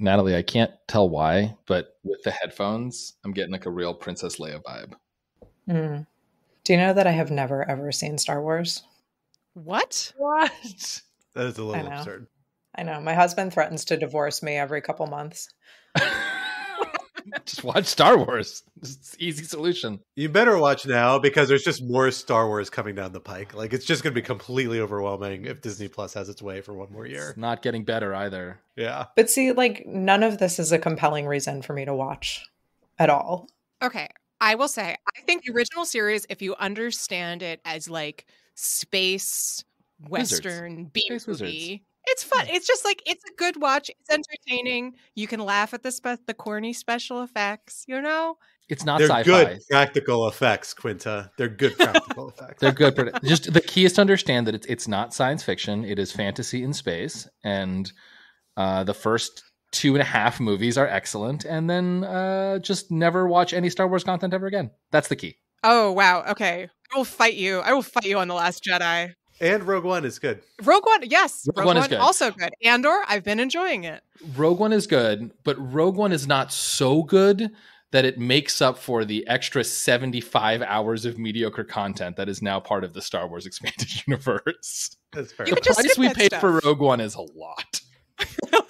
Natalie, I can't tell why, but with the headphones, I'm getting like a real Princess Leia vibe. Mm. Do you know that I have never ever seen Star Wars? What? What? That is a little know. absurd. I know. My husband threatens to divorce me every couple months. Just watch Star Wars. It's an easy solution. You better watch now because there's just more Star Wars coming down the pike. Like it's just going to be completely overwhelming if Disney Plus has its way for one more year. It's not getting better either. Yeah. But see, like, none of this is a compelling reason for me to watch at all. Okay. I will say, I think the original series, if you understand it as like space Wizards. western B Space wizards. movie, it's fun. It's just like it's a good watch. It's entertaining. You can laugh at the spe- the corny special effects. You know, It's not They're sci-fi. good practical effects, Quinta. They're good practical effects. They're good. But just the key is to understand that it's it's not science fiction. It is fantasy in space, and uh, the first two and a half movies are excellent. And then uh, just never watch any Star Wars content ever again. That's the key. Oh wow. Okay. I will fight you. I will fight you on the Last Jedi. And Rogue One is good. Rogue One, yes. Rogue Rogue, One One, is good. also good. Andor, I've been enjoying it. Rogue One is good, but Rogue One is not so good that it makes up for the extra 75 hours of mediocre content that is now part of the Star Wars expanded universe. That's fair. You The price we paid stuff. for Rogue One is a lot.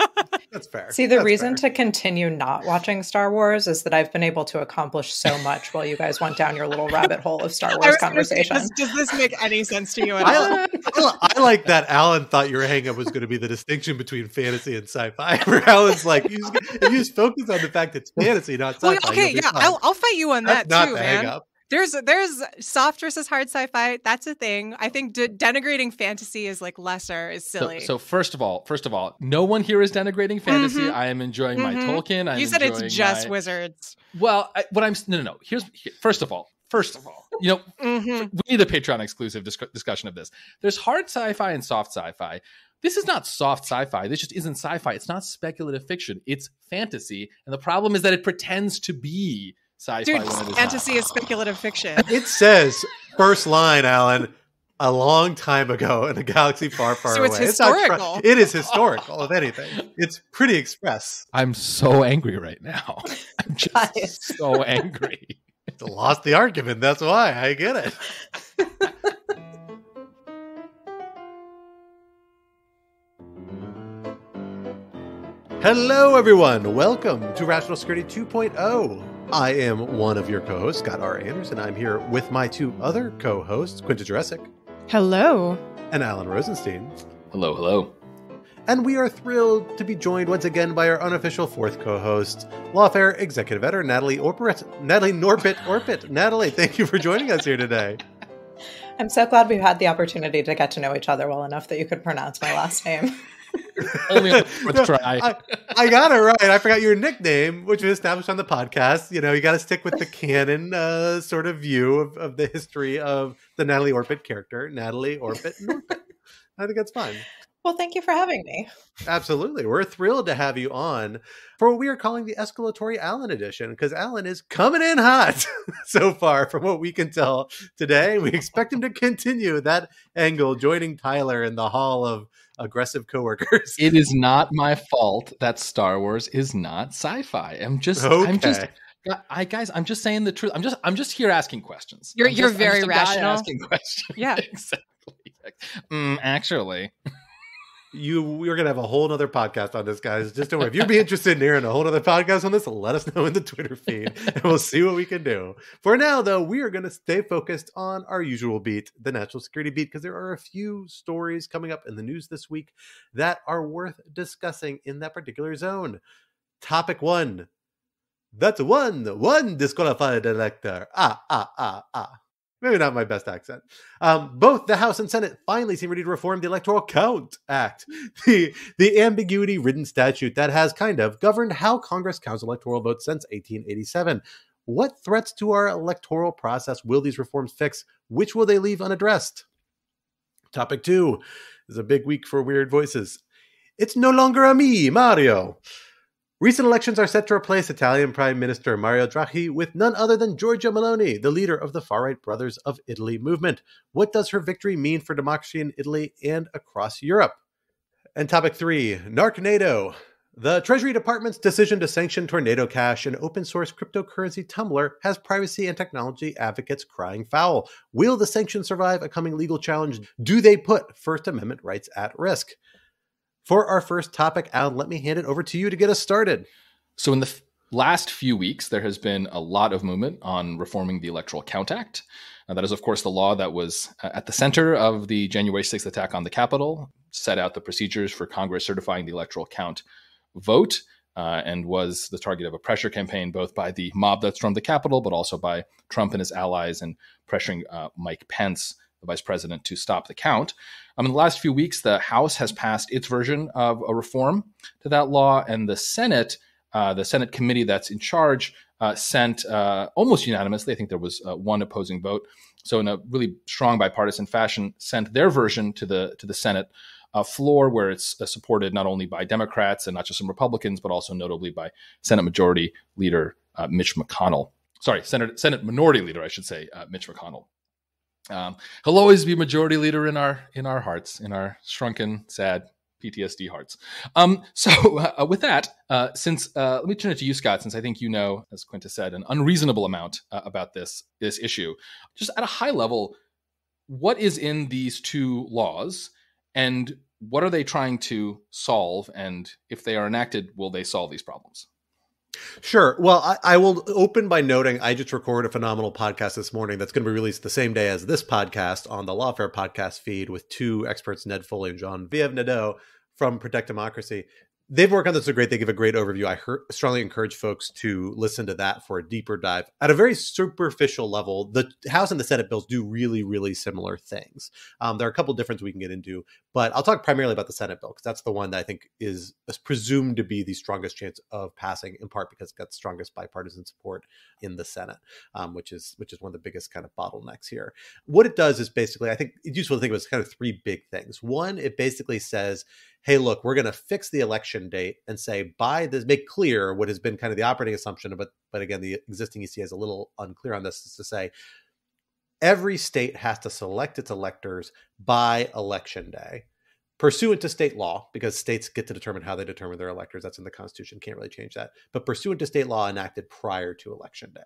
That's fair. See, the That's reason fair. to continue not watching Star Wars is that I've been able to accomplish so much while you guys went down your little rabbit hole of Star Wars was gonna say, conversation. Does, does this make any sense to you at all? I, I, I like that Alan thought your hangup was going to be the distinction between fantasy and sci-fi. Where Alan's like, you just, if you just focus on the fact it's fantasy, not sci-fi. Well, okay, yeah. I'll, I'll fight you on That's that not too, the man. There's there's soft versus hard sci-fi. That's a thing. I think de- denigrating fantasy is like lesser is silly. so first of all, first of all, no one here is denigrating fantasy. Mhm. I am enjoying my Mhm. Tolkien. I'm you said it's just my- wizards. Well, I, what I'm no, no, no. Here's here- first of all, first of all, you know, hmm we need a Patreon exclusive disc- discussion of this. There's hard sci-fi and soft sci-fi. This is not soft sci-fi. This just isn't sci-fi. It's not speculative fiction. It's fantasy, and the problem is that it pretends to be sci-fi Dude, when it is fantasy not. is speculative fiction. It says first line, Alan, a long time ago in a galaxy far, far So it's away. not tr- historical. it is historical, if anything. It's pretty express. I'm so angry right now. I'm just Guys. so angry. Lost the argument. That's why I get it. Hello, everyone. Welcome to Rational Security 2.0. I am one of your co-hosts, Scott R. Anderson. I'm here with my two other co-hosts, Quinta Jurecic Hello. and Alan Rosenstein. Hello, hello. And we are thrilled to be joined once again by our unofficial fourth co-host, Lawfare Executive Editor Natalie Orpett. Natalie Norbit Orpett. Natalie, thank you for joining us here today. I'm so glad we've had the opportunity to get to know each other well enough that you could pronounce my last name. Only on the fourth No, try. I, I got it right. I forgot your nickname, which was established on the podcast. You know, you got to stick with the canon uh, sort of view of, of the history of the Natalie Orpett character, Natalie Orpett I think that's fine. Well, thank you for having me. Absolutely. We're thrilled to have you on for what we are calling the Escalatory Alan edition because Alan is coming in hot so far from what we can tell today. We expect him to continue that angle, joining Tyler in the hall of aggressive coworkers. it is not my fault that Star Wars is not sci-fi. I'm just, I'm just, I guys, I'm just saying the truth. I'm just, I'm just here asking questions. You're- I'm you're just- I'm very just a guy rational. Asking questions. Yeah. exactly. Mm, actually, you we're gonna have a whole other podcast on this, guys. Just don't worry. If you'd be interested in hearing a whole other podcast on this, let us know in the Twitter feed, and we'll see what we can do. For now, though, we are gonna stay focused on our usual beat, the national security beat, because there are a few stories coming up in the news this week that are worth discussing in that particular zone. Topic one. That's one, one disqualified elector. Ah, ah, ah, ah. Maybe not my best accent. Um, both the House and Senate finally seem ready to reform the Electoral Count Act, the, the ambiguity ridden statute that has kind of governed how Congress counts electoral votes since 1887. What threats to our electoral process will these reforms fix? Which will they leave unaddressed? Topic two is a big week for weird voices. It's no longer a me, Mario. Recent elections are set to replace Italian Prime Minister Mario Draghi with none other than Giorgia Meloni, the leader of the far right Brothers of Italy movement. What does her victory mean for democracy in Italy and across Europe? And topic three Narcnado. The Treasury Department's decision to sanction Tornado Cash, an open source cryptocurrency tumbler, has privacy and technology advocates crying foul. Will the sanctions survive a coming legal challenge? Do they put First Amendment rights at risk? For our first topic, Alan, let me hand it over to you to get us started. So, in the f- last few weeks, there has been a lot of movement on reforming the Electoral Count Act. That is, of course, the law that was uh, at the center of the January 6th attack on the Capitol, set out the procedures for Congress certifying the electoral count vote uh, and was the target of a pressure campaign both by the mob that stormed the Capitol, but also by Trump and his allies and pressuring uh, Mike Pence, the vice president, to stop the count. Um, in the last few weeks, the House has passed its version of a reform to that law, and the Senate, uh, the Senate committee that's in charge, uh, sent uh, almost unanimously. I think there was uh, one opposing vote. So, in a really strong bipartisan fashion, sent their version to the to the Senate floor, where it's uh, supported not only by Democrats and not just some Republicans, but also notably by Senate Majority Leader uh, Mitch McConnell. Sorry, Senate Senate Minority Leader, I should say, Mitch McConnell. Um, he'll always be Majority Leader in our in our hearts, in our shrunken, sad PTSD hearts. Um, so, uh, with that, uh, since uh, let me turn it to you, Scott, since I think you know, as Quinta said, an unreasonable amount uh, about this this issue. Just at a high level, what is in these two laws, and what are they trying to solve? And if they are enacted, will they solve these problems? Sure. Well, I, I, will open by noting I just recorded a phenomenal podcast this morning that's going to be released the same day as this podcast on the Lawfare podcast feed with two experts, Ned Foley and John Villeneuve from Protect Democracy they've worked on this so great. They give a great overview. I strongly encourage folks to listen to that for a deeper dive. At a very superficial level, the House and the Senate bills do really, really similar things. Um, there are a couple of differences we can get into, but I'll talk primarily about the Senate bill because that's the one that I think is, is presumed to be the strongest chance of passing, in part because it got strongest bipartisan support in the Senate, um, which is which is one of the biggest kind of bottlenecks here. What it does is basically, I think it's useful to think of as kind of three big things. One, it basically says hey, look, we're going to fix the election date and say by this, make clear what has been kind of the operating assumption, but but again, the existing ECA is a little unclear on this, is to say every state has to select its electors by election day pursuant to state law, because states get to determine how they determine their electors. That's in the Constitution. Can't really change that. But pursuant to state law enacted prior to election day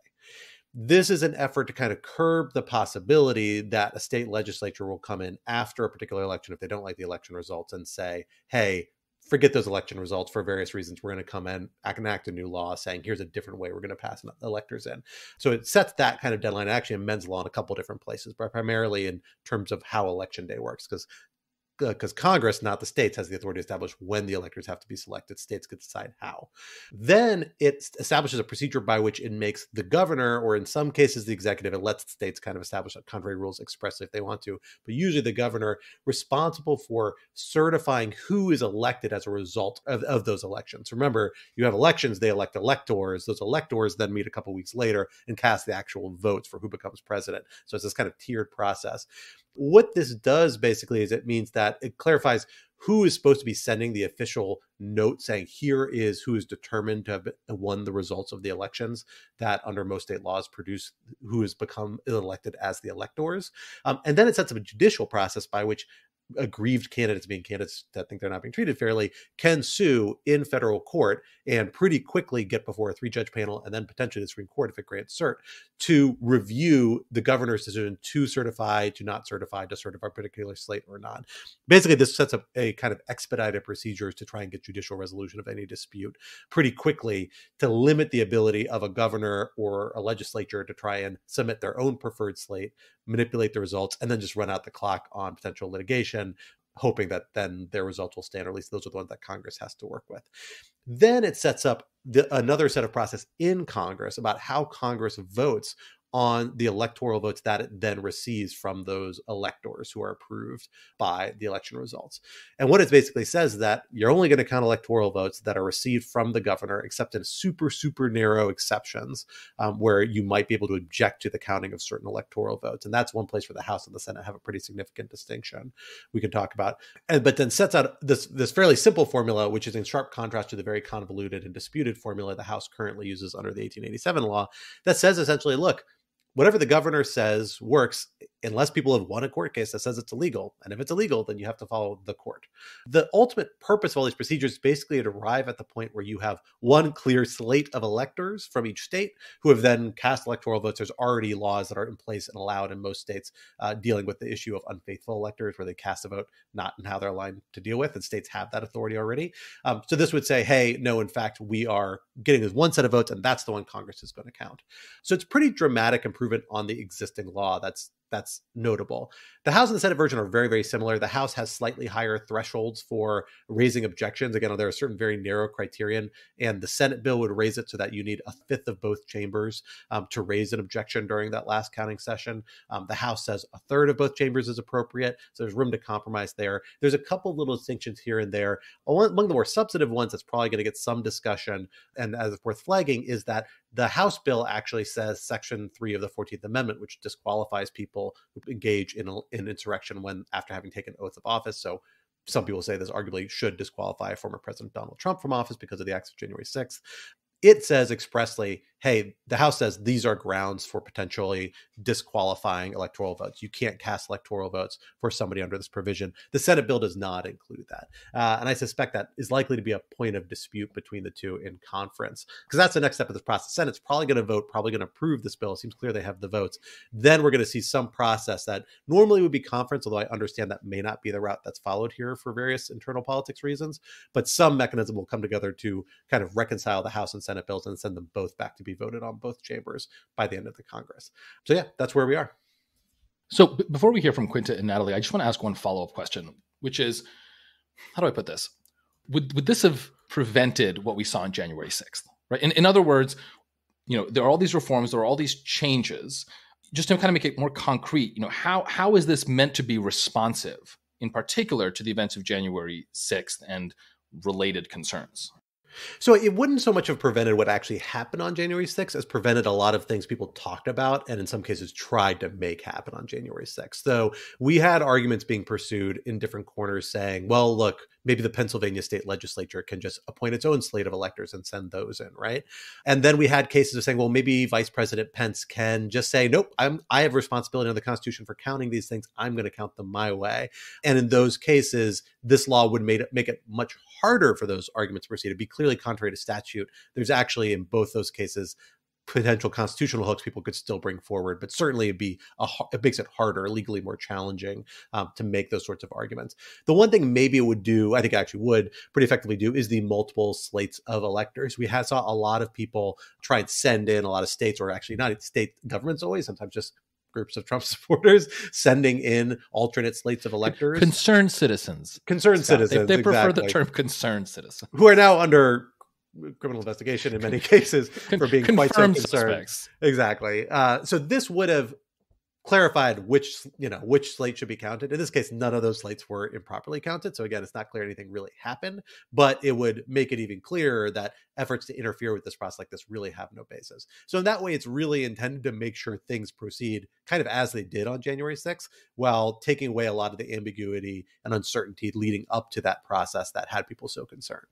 this is an effort to kind of curb the possibility that a state legislature will come in after a particular election if they don't like the election results and say, hey, forget those election results for various reasons. We're going to come in, and enact a new law saying here's a different way we're going to pass electors in. So it sets that kind of deadline. Actually, amends law in a couple different places, but primarily in terms of how election day works, because because uh, Congress, not the states, has the authority to establish when the electors have to be selected. States could decide how. Then it establishes a procedure by which it makes the governor, or in some cases the executive, it lets the states kind of establish contrary rules expressly if they want to, but usually the governor responsible for certifying who is elected as a result of, of those elections. Remember, you have elections, they elect electors. Those electors then meet a couple weeks later and cast the actual votes for who becomes president. So it's this kind of tiered process. What this does basically is it means that it clarifies who is supposed to be sending the official note saying here is who is determined to have won the results of the elections that under most state laws produce who has become elected as the electors. Um, and then it sets up a judicial process by which aggrieved candidates being candidates that think they're not being treated fairly can sue in federal court and pretty quickly get before a three judge panel and then potentially the Supreme Court if it grants cert to review the governor's decision to certify, to not certify, to certify a particular slate or not. Basically, this sets up a kind of expedited procedures to try and get judicial resolution of any dispute pretty quickly to limit the ability of a governor or a legislature to try and submit their own preferred slate, manipulate the results, and then just run out the clock on potential litigation hoping that then their results will stand, or at least those are the ones that Congress has to work with. Then it sets up the, another set of process in Congress about how Congress votes on the electoral votes that it then receives from those electors who are approved by the election results. And what it basically says is that you're only going to count electoral votes that are received from the governor, except in super, super narrow exceptions um, where you might be able to object to the counting of certain electoral votes. And that's one place where the House and the Senate have a pretty significant distinction we can talk about. And but then sets out this this fairly simple formula, which is in sharp contrast to the very convoluted and disputed formula the House currently uses under the 1887 law, that says essentially, look, whatever the governor says works unless people have won a court case that says it's illegal. And if it's illegal, then you have to follow the court. The ultimate purpose of all these procedures is basically to arrive at the point where you have one clear slate of electors from each state who have then cast electoral votes. There's already laws that are in place and allowed in most states uh, dealing with the issue of unfaithful electors, where they cast a vote not in how they're aligned to deal with, and states have that authority already. Um, so this would say, hey, no, in fact, we are getting this one set of votes, and that's the one Congress is going to count. So it's pretty dramatic improvement on the existing law. That's that's notable. The House and the Senate version are very, very similar. The House has slightly higher thresholds for raising objections. Again, there are certain very narrow criterion, and the Senate bill would raise it so that you need a fifth of both chambers um, to raise an objection during that last counting session. Um, the House says a third of both chambers is appropriate, so there's room to compromise there. There's a couple little distinctions here and there. Among the more substantive ones that's probably going to get some discussion, and as worth flagging, is that the House bill actually says Section 3 of the 14th Amendment, which disqualifies people who engage in, a, in insurrection when after having taken oath of office. So some people say this arguably should disqualify former President Donald Trump from office because of the acts of January 6th. It says expressly hey, the House says these are grounds for potentially disqualifying electoral votes. You can't cast electoral votes for somebody under this provision. The Senate bill does not include that. Uh, and I suspect that is likely to be a point of dispute between the two in conference, because that's the next step of this process. Senate's probably going to vote, probably going to approve this bill. It seems clear they have the votes. Then we're going to see some process that normally would be conference, although I understand that may not be the route that's followed here for various internal politics reasons. But some mechanism will come together to kind of reconcile the House and Senate bills and send them both back to be be voted on both chambers by the end of the Congress. So, yeah, that's where we are. So, b- before we hear from Quinta and Natalie, I just want to ask one follow up question, which is how do I put this? Would, would this have prevented what we saw on January 6th? Right. In, in other words, you know, there are all these reforms, there are all these changes. Just to kind of make it more concrete, you know, how how is this meant to be responsive, in particular, to the events of January 6th and related concerns? So it wouldn't so much have prevented what actually happened on January 6th as prevented a lot of things people talked about and in some cases tried to make happen on January 6th. So we had arguments being pursued in different corners saying, well, look, maybe the Pennsylvania state legislature can just appoint its own slate of electors and send those in, right? And then we had cases of saying, well, maybe Vice President Pence can just say, nope, I'm I have responsibility under the Constitution for counting these things. I'm going to count them my way. And in those cases, this law would make it, make it much harder for those arguments to proceed. It'd be clearly contrary to statute. There's actually in both those cases potential constitutional hooks people could still bring forward, but certainly it'd be a, it makes it harder, legally more challenging um, to make those sorts of arguments. The one thing maybe it would do, I think it actually would pretty effectively do, is the multiple slates of electors. We have, saw a lot of people try and send in a lot of states, or actually not state governments always, sometimes just groups of Trump supporters sending in alternate slates of electors. Concerned citizens. Concerned Scott, citizens. They, they prefer exactly. the term concerned citizen. Who are now under criminal investigation in many cases for being quite so concerned. Exactly. Uh, so this would have clarified which you know which slate should be counted. In this case, none of those slates were improperly counted. So again, it's not clear anything really happened, but it would make it even clearer that efforts to interfere with this process like this really have no basis. So in that way, it's really intended to make sure things proceed kind of as they did on January 6th, while taking away a lot of the ambiguity and uncertainty leading up to that process that had people so concerned.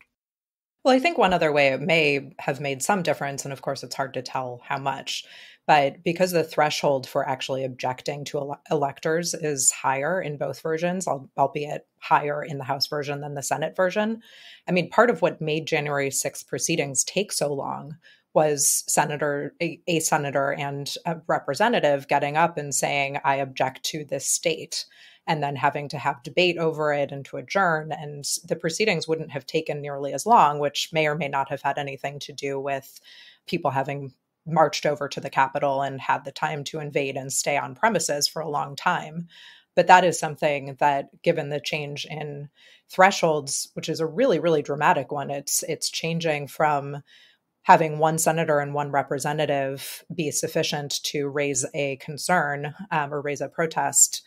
Well, I think one other way it may have made some difference, and of course, it's hard to tell how much, but because the threshold for actually objecting to ele- electors is higher in both versions, albeit higher in the House version than the Senate version. I mean, part of what made January 6th proceedings take so long was senator a, a, senator and a representative getting up and saying i object to this state and then having to have debate over it and to adjourn. And the proceedings wouldn't have taken nearly as long, which may or may not have had anything to do with people having marched over to the Capitol and had the time to invade and stay on premises for a long time. But that is something that, given the change in thresholds, which is a really, really dramatic one, it's it's changing from having one senator and one representative be sufficient to raise a concern um, or raise a protest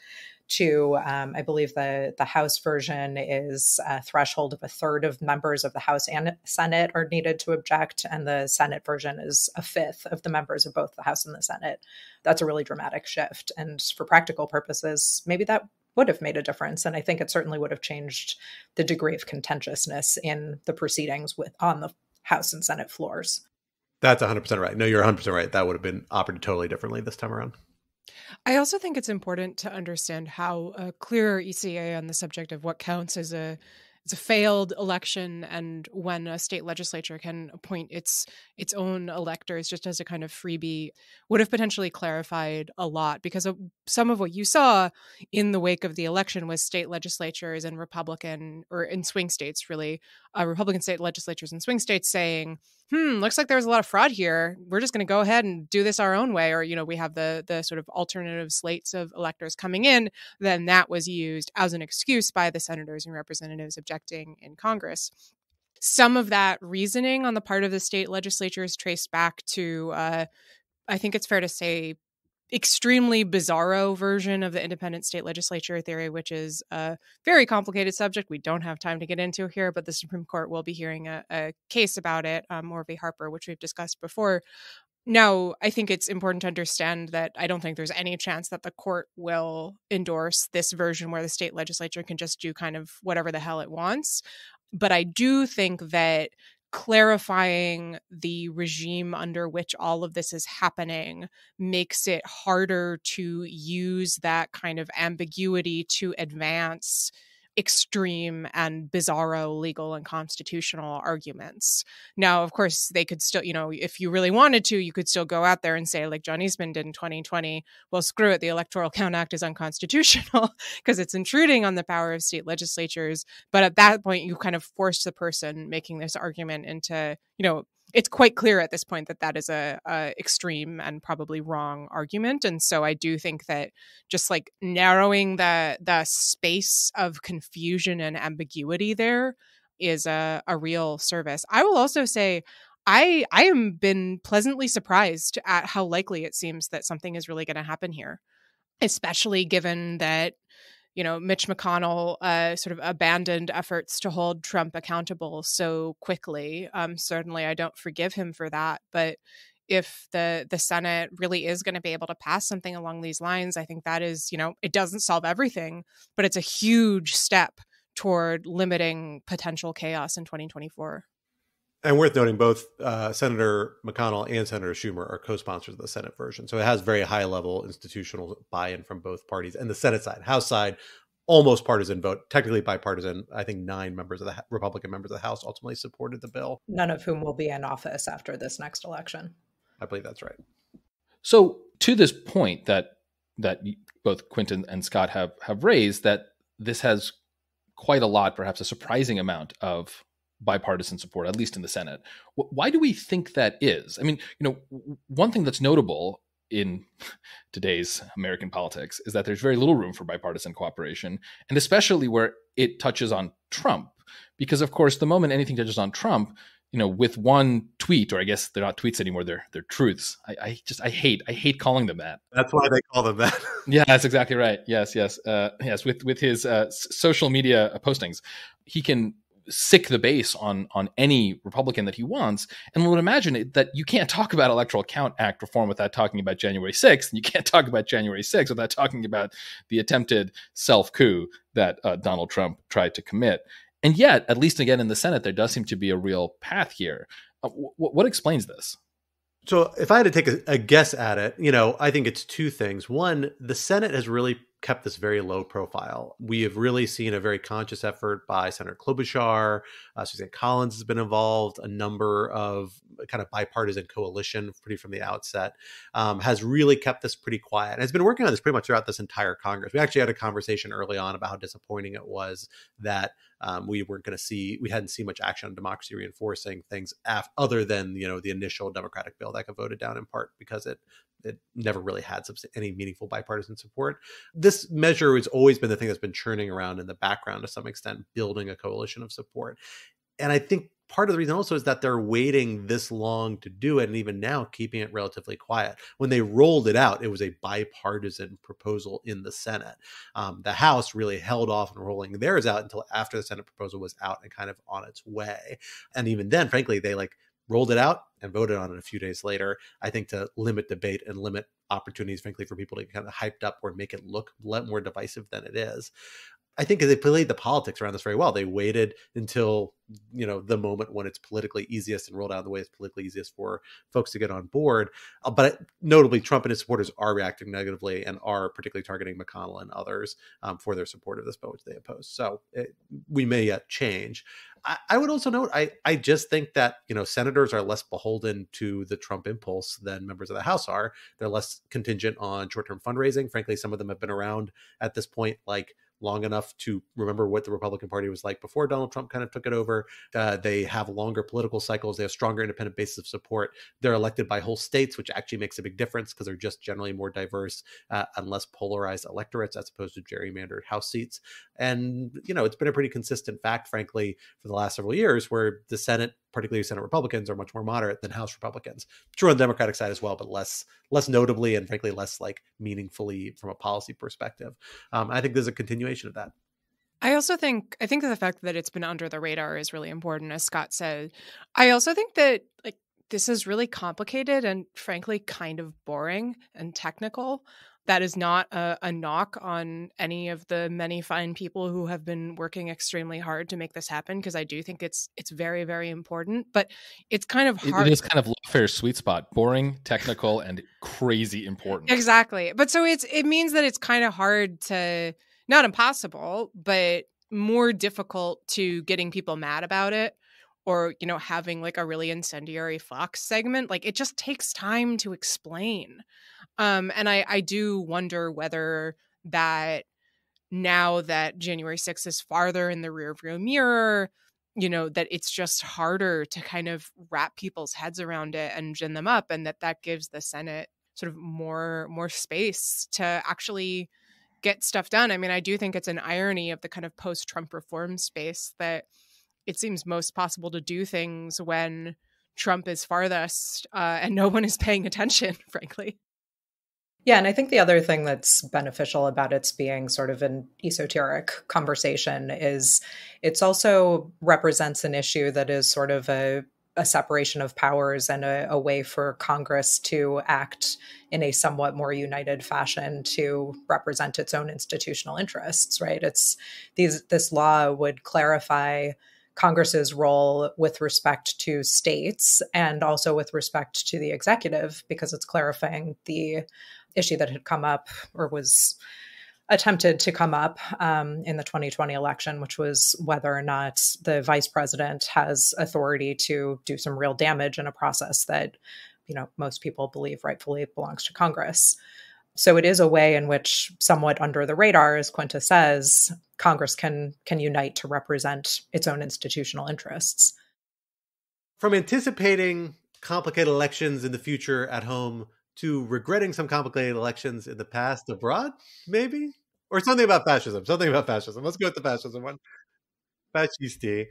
to um, i believe the the house version is a threshold of a third of members of the house and senate are needed to object and the senate version is a fifth of the members of both the house and the senate that's a really dramatic shift and for practical purposes maybe that would have made a difference and i think it certainly would have changed the degree of contentiousness in the proceedings with on the house and senate floors That's 100% right. No, you're 100% right. That would have been operated totally differently this time around. I also think it's important to understand how a clearer ECA on the subject of what counts as a it's a failed election and when a state legislature can appoint its its own electors just as a kind of freebie would have potentially clarified a lot because some of what you saw in the wake of the election was state legislatures and republican or in swing states really uh, republican state legislatures in swing states saying hmm, looks like there was a lot of fraud here. We're just going to go ahead and do this our own way. Or, you know, we have the the sort of alternative slates of electors coming in. Then that was used as an excuse by the senators and representatives objecting in Congress. Some of that reasoning on the part of the state legislatures traced back to, uh, I think it's fair to say, extremely bizarro version of the independent state legislature theory, which is a very complicated subject we don't have time to get into here, but the Supreme Court will be hearing a, a case about it, um, Moore v. Harper, which we've discussed before. Now, I think it's important to understand that I don't think there's any chance that the court will endorse this version where the state legislature can just do kind of whatever the hell it wants. But I do think that clarifying the regime under which all of this is happening makes it harder to use that kind of ambiguity to advance extreme and bizarro legal and constitutional arguments. Now, of course, they could still, you know, if you really wanted to, you could still go out there and say, like John Eastman did in 2020, well, screw it, the Electoral Count Act is unconstitutional because it's intruding on the power of state legislatures. But at that point, you kind of force the person making this argument into, you know, it's quite clear at this point that that is a, a, extreme and probably wrong argument and so i do think that just like narrowing the the space of confusion and ambiguity there is a, a real service. I will also say i i am been pleasantly surprised at how likely it seems that something is really going to happen here especially given that you know, Mitch McConnell uh, sort of abandoned efforts to hold Trump accountable so quickly. Um, certainly, I don't forgive him for that. But if the the Senate really is going to be able to pass something along these lines, I think that is, you know, it doesn't solve everything, but it's a huge step toward limiting potential chaos in 2024. And worth noting, both uh, Senator McConnell and Senator Schumer are co-sponsors of the Senate version, so it has very high level institutional buy-in from both parties. And the Senate side, House side, almost partisan vote, technically bipartisan. I think nine members of the Republican members of the House ultimately supported the bill. None of whom will be in office after this next election. I believe that's right. So to this point that that both Quinta and Scott have have raised, that this has quite a lot, perhaps a surprising amount of bipartisan support, at least in the Senate. Why do we think that is? I mean, you know, one thing that's notable in today's American politics is that there's very little room for bipartisan cooperation, and especially where it touches on Trump. Because of course, the moment anything touches on Trump, you know, with one tweet, or I guess they're not tweets anymore; they're they're truths. I, I just I hate I hate calling them that. That's why they call them that. yeah, that's exactly right. Yes, yes, uh, yes. With with his uh, social media postings, he can sic the base on on any Republican that he wants, and one would imagine it, that you can't talk about Electoral Count Act reform without talking about January 6th, and you can't talk about January 6th without talking about the attempted self coup that uh, Donald Trump tried to commit. And yet, at least again in the Senate, there does seem to be a real path here. Uh, w- what explains this? So, if I had to take a, a guess at it, you know, I think it's two things. One, the Senate has really kept this very low profile. We have really seen a very conscious effort by Senator Klobuchar. Uh, Suzanne Collins has been involved. A number of kind of bipartisan coalition, pretty from the outset, um, has really kept this pretty quiet. And has been working on this pretty much throughout this entire Congress. We actually had a conversation early on about how disappointing it was that um, we weren't going to see we hadn't seen much action on democracy reinforcing things af- other than you know the initial democratic bill that got voted down in part because it it never really had any meaningful bipartisan support. This measure has always been the thing that's been churning around in the background to some extent, building a coalition of support. And I think part of the reason also is that they're waiting this long to do it and even now keeping it relatively quiet when they rolled it out it was a bipartisan proposal in the senate um, the house really held off on rolling theirs out until after the senate proposal was out and kind of on its way and even then frankly they like rolled it out and voted on it a few days later. I think to limit debate and limit opportunities, frankly, for people to get kind of hyped up or make it look more divisive than it is. I think they played the politics around this very well. They waited until you know the moment when it's politically easiest and rolled out the way it's politically easiest for folks to get on board. Uh, but notably, Trump and his supporters are reacting negatively and are particularly targeting McConnell and others um, for their support of this bill, which they oppose. So it, we may yet change. I, I would also note, I I just think that you know senators are less beholden to the Trump impulse than members of the House are. They're less contingent on short term fundraising. Frankly, some of them have been around at this point, like long enough to remember what the Republican Party was like before Donald Trump kind of took it over. Uh, they have longer political cycles. They have stronger independent bases of support. They're elected by whole states, which actually makes a big difference because they're just generally more diverse uh, and less polarized electorates as opposed to gerrymandered House seats. And, you know, it's been a pretty consistent fact, frankly, for the last several years where the Senate particularly Senate Republicans, are much more moderate than House Republicans. True on the Democratic side as well, but less less notably and frankly less like meaningfully from a policy perspective. Um, I think there's a continuation of that. I also think I think the fact that it's been under the radar is really important, as Scott said. I also think that like this is really complicated and frankly kind of boring and technical that is not a, a, knock on any of the many fine people who have been working extremely hard to make this happen because I do think it's it's very very important. But it's kind of hard. It is kind of lawfare sweet spot: boring, technical, and crazy important. Exactly. But so it's it means that it's kind of hard to not impossible, but more difficult to getting people mad about it or you know having like a really incendiary fox segment like it just takes time to explain um, and I, I do wonder whether that now that January 6th is farther in the rearview mirror, you know, that it's just harder to kind of wrap people's heads around it and gin them up, and that that gives the Senate sort of more more space to actually get stuff done. I mean, I do think it's an irony of the kind of post-Trump reform space that it seems most possible to do things when Trump is farthest uh, and no one is paying attention, frankly. Yeah, and I think the other thing that's beneficial about its being sort of an esoteric conversation is it's also represents an issue that is sort of a, a separation of powers and a, a, way for Congress to act in a somewhat more united fashion to represent its own institutional interests, right? It's these this law would clarify Congress's role with respect to states and also with respect to the executive because it's clarifying the issue that had come up or was attempted to come up um, in the 2020 election, which was whether or not the vice president has authority to do some real damage in a process that, you know, most people believe rightfully belongs to Congress. So it is a way in which, somewhat under the radar, as Quinta says, Congress can can unite to represent its own institutional interests. From anticipating complicated elections in the future at home to regretting some complicated elections in the past abroad, maybe? Or something about fascism. Something about fascism. Let's go with the fascism one. Fascisti.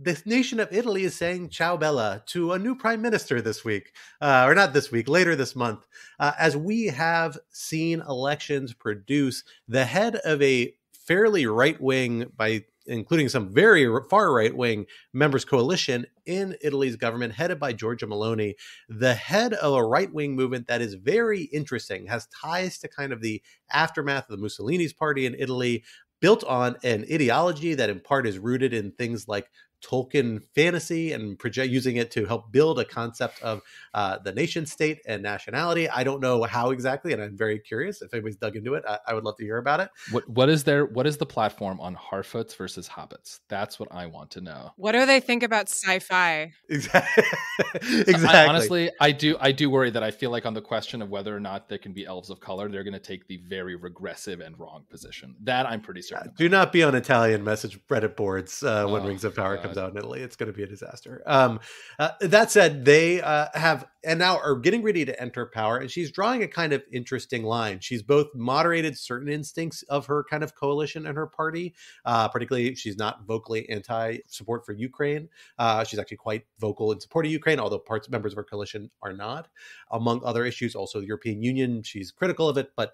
The nation of Italy is saying ciao bella to a new prime minister this week, uh, or not this week, later this month, uh, as we have seen elections produce the head of a fairly right wing, by including some very far right wing members coalition in Italy's government, headed by Giorgia Meloni, the head of a right wing movement that is very interesting, has ties to kind of the aftermath of the Mussolini's party in Italy, built on an ideology that in part is rooted in things like Tolkien fantasy and project using it to help build a concept of uh, the nation state and nationality. I don't know how exactly, and I'm very curious. If anybody's dug into it, I, I would love to hear about it. What what is there? What is the platform on Harfoots versus Hobbits? That's what I want to know. What do they think about sci-fi? Exactly. exactly. I, honestly, I do. I do worry that I feel like on the question of whether or not there can be elves of color, they're going to take the very regressive and wrong position. That I'm pretty certain. do not be on Italian message Reddit boards uh, when oh, Rings of Power God. Comes out in Italy. It's going to be a disaster. Um, uh, that said, they uh, have and now are getting ready to enter power, and she's drawing a kind of interesting line. She's both moderated certain instincts of her kind of coalition and her party. Uh, particularly, she's not vocally anti-support for Ukraine. Uh, she's actually quite vocal in support of Ukraine, although parts members of her coalition are not. Among other issues, also the European Union. She's critical of it, but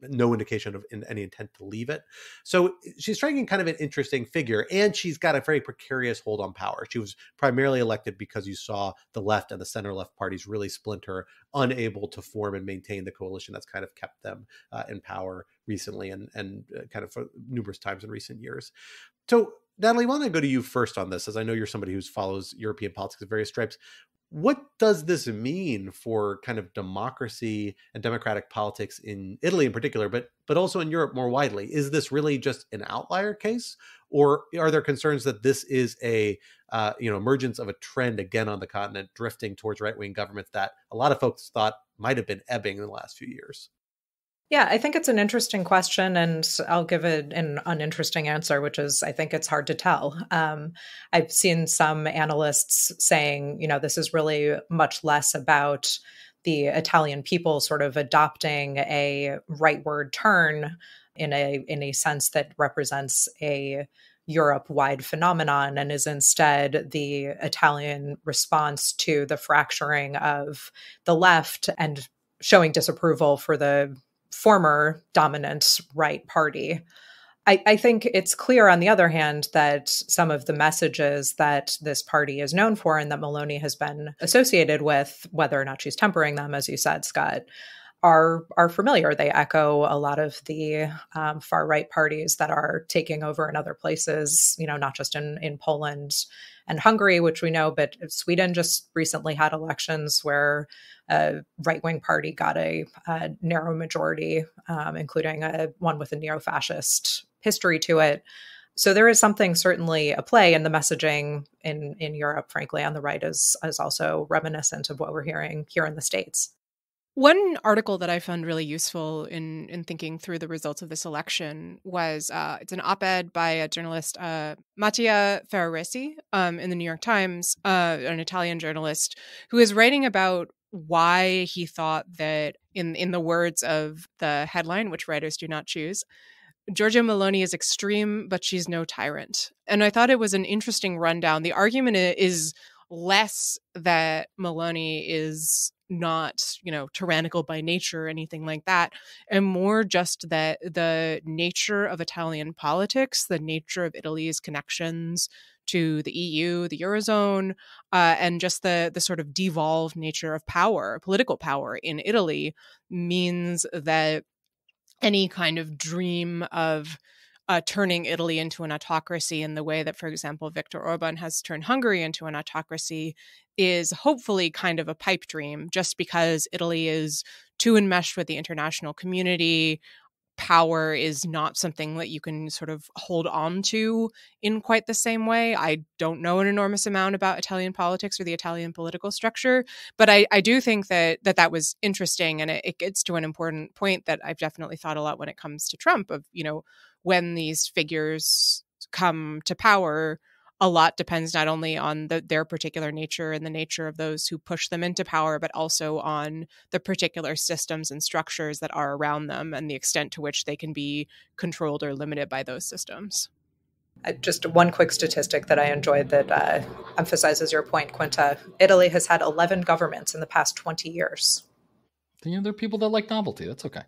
no indication of in any intent to leave it. So she's striking kind of an interesting figure, and she's got a very precarious hold on power. She was primarily elected because you saw the left and the center left parties really splinter, unable to form and maintain the coalition that's kind of kept them uh, in power recently and and uh, kind of for numerous times in recent years. So Natalie, why don't I go to you first on this, as I know you're somebody who follows European politics of various stripes what does this mean for kind of democracy and democratic politics in Italy in particular, but but also in Europe more widely? Is this really just an outlier case, or are there concerns that this is a uh, you know emergence of a trend again on the continent, drifting towards right wing governments that a lot of folks thought might have been ebbing in the last few years? Yeah, I think it's an interesting question, and I'll give it an uninteresting answer, which is I think it's hard to tell. Um, I've seen some analysts saying, you know, this is really much less about the Italian people sort of adopting a rightward turn in a in a sense that represents a Europe wide phenomenon and is instead the Italian response to the fracturing of the left and showing disapproval for the former dominant right party. I, I, think it's clear, on the other hand, that some of the messages that this party is known for and that Meloni has been associated with, whether or not she's tempering them, as you said, Scott, are are familiar. They echo a lot of the um, far right parties that are taking over in other places. You know, not just in in Poland and Hungary, which we know, but Sweden just recently had elections where a right wing party got a, a, narrow majority, um, including a, one with a neo fascist history to it. So there is something certainly a play, and the messaging in in Europe, frankly, on the right is is also reminiscent of what we're hearing here in the states. One article that I found really useful in in thinking through the results of this election was uh, it's an op-ed by a journalist uh, Mattia Ferraresi um, in the New York Times, uh, an Italian journalist who is writing about why he thought that, in in the words of the headline, which writers do not choose, Giorgia Meloni is extreme, but she's no tyrant. And I thought it was an interesting rundown. The argument is less that Meloni is not, you know, tyrannical by nature or anything like that, and more just that the nature of Italian politics, the nature of Italy's connections to the EU, the eurozone, uh, and just the the sort of devolved nature of power, political power in Italy, means that any kind of dream of uh, turning Italy into an autocracy in the way that, for example, Viktor Orban has turned Hungary into an autocracy is hopefully kind of a pipe dream just because Italy is too enmeshed with the international community. Power is not something that you can sort of hold on to in quite the same way. I don't know an enormous amount about Italian politics or the Italian political structure, but I, I do think that, that that was interesting and it, it gets to an important point that I've definitely thought a lot when it comes to Trump of, you know, when these figures come to power, a lot depends not only on the, their particular nature and the nature of those who push them into power, but also on the particular systems and structures that are around them and the extent to which they can be controlled or limited by those systems. Uh, just one quick statistic that I enjoyed that uh, emphasizes your point, Quinta. Italy has had 11 governments in the past 20 years you know, there are people that like novelty. That's okay.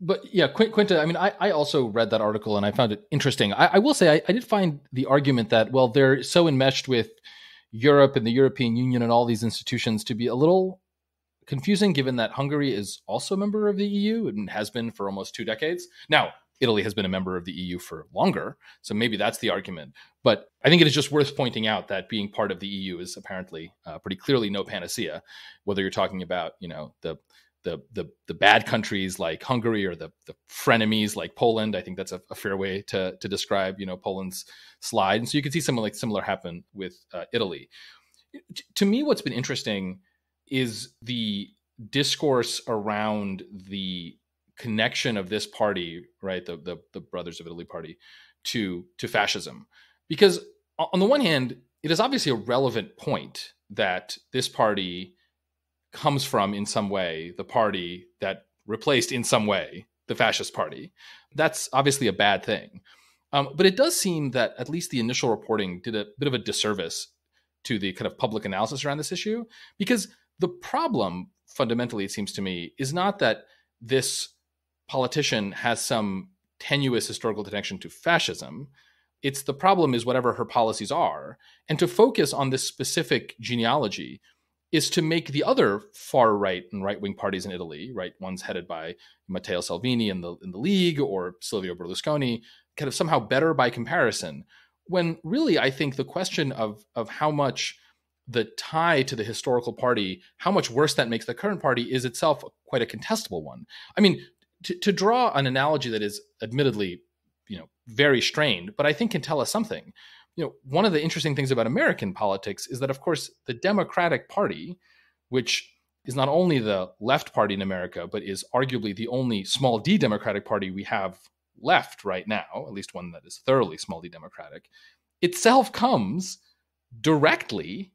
But yeah, Quinta, I mean, I, I also read that article and I found it interesting. I, I will say I, I, did find the argument that, well, they're so enmeshed with Europe and the European Union and all these institutions to be a little confusing, given that Hungary is also a member of the EU and has been for almost two decades. Now, Italy has been a member of the EU for longer, so maybe that's the argument. But I think it is just worth pointing out that being part of the EU is apparently uh, pretty clearly no panacea. Whether you're talking about, you know, the the the the bad countries like Hungary or the the frenemies like Poland. I think that's a, a, fair way to to describe you know Poland's slide. And so you can see something like similar happen with uh, Italy. T- to me, what's been interesting is the discourse around the connection of this party, right, the the, the Brothers of Italy party, to to fascism, because on the one hand, it is obviously a relevant point that this party comes from in some way the party that replaced in some way the fascist party. That's obviously a bad thing. Um, but it does seem that at least the initial reporting did a bit of a disservice to the kind of public analysis around this issue because the problem fundamentally it seems to me is not that this politician has some tenuous historical connection to fascism. It's the problem is whatever her policies are. And to focus on this specific genealogy is to make the other far right and right wing parties in Italy, right, ones headed by Matteo Salvini in the in the League or Silvio Berlusconi, kind of somehow better by comparison. When really, I think the question of of how much the tie to the historical party, how much worse that makes the current party, is itself quite a contestable one. I mean, to, to draw an analogy that is admittedly, you know, very strained, but I think can tell us something. You know, one of the interesting things about American politics is that, of course, the Democratic Party, which is not only the left party in America, but is arguably the only small d Democratic Party we have left right now, at least one that is thoroughly small d Democratic, itself comes directly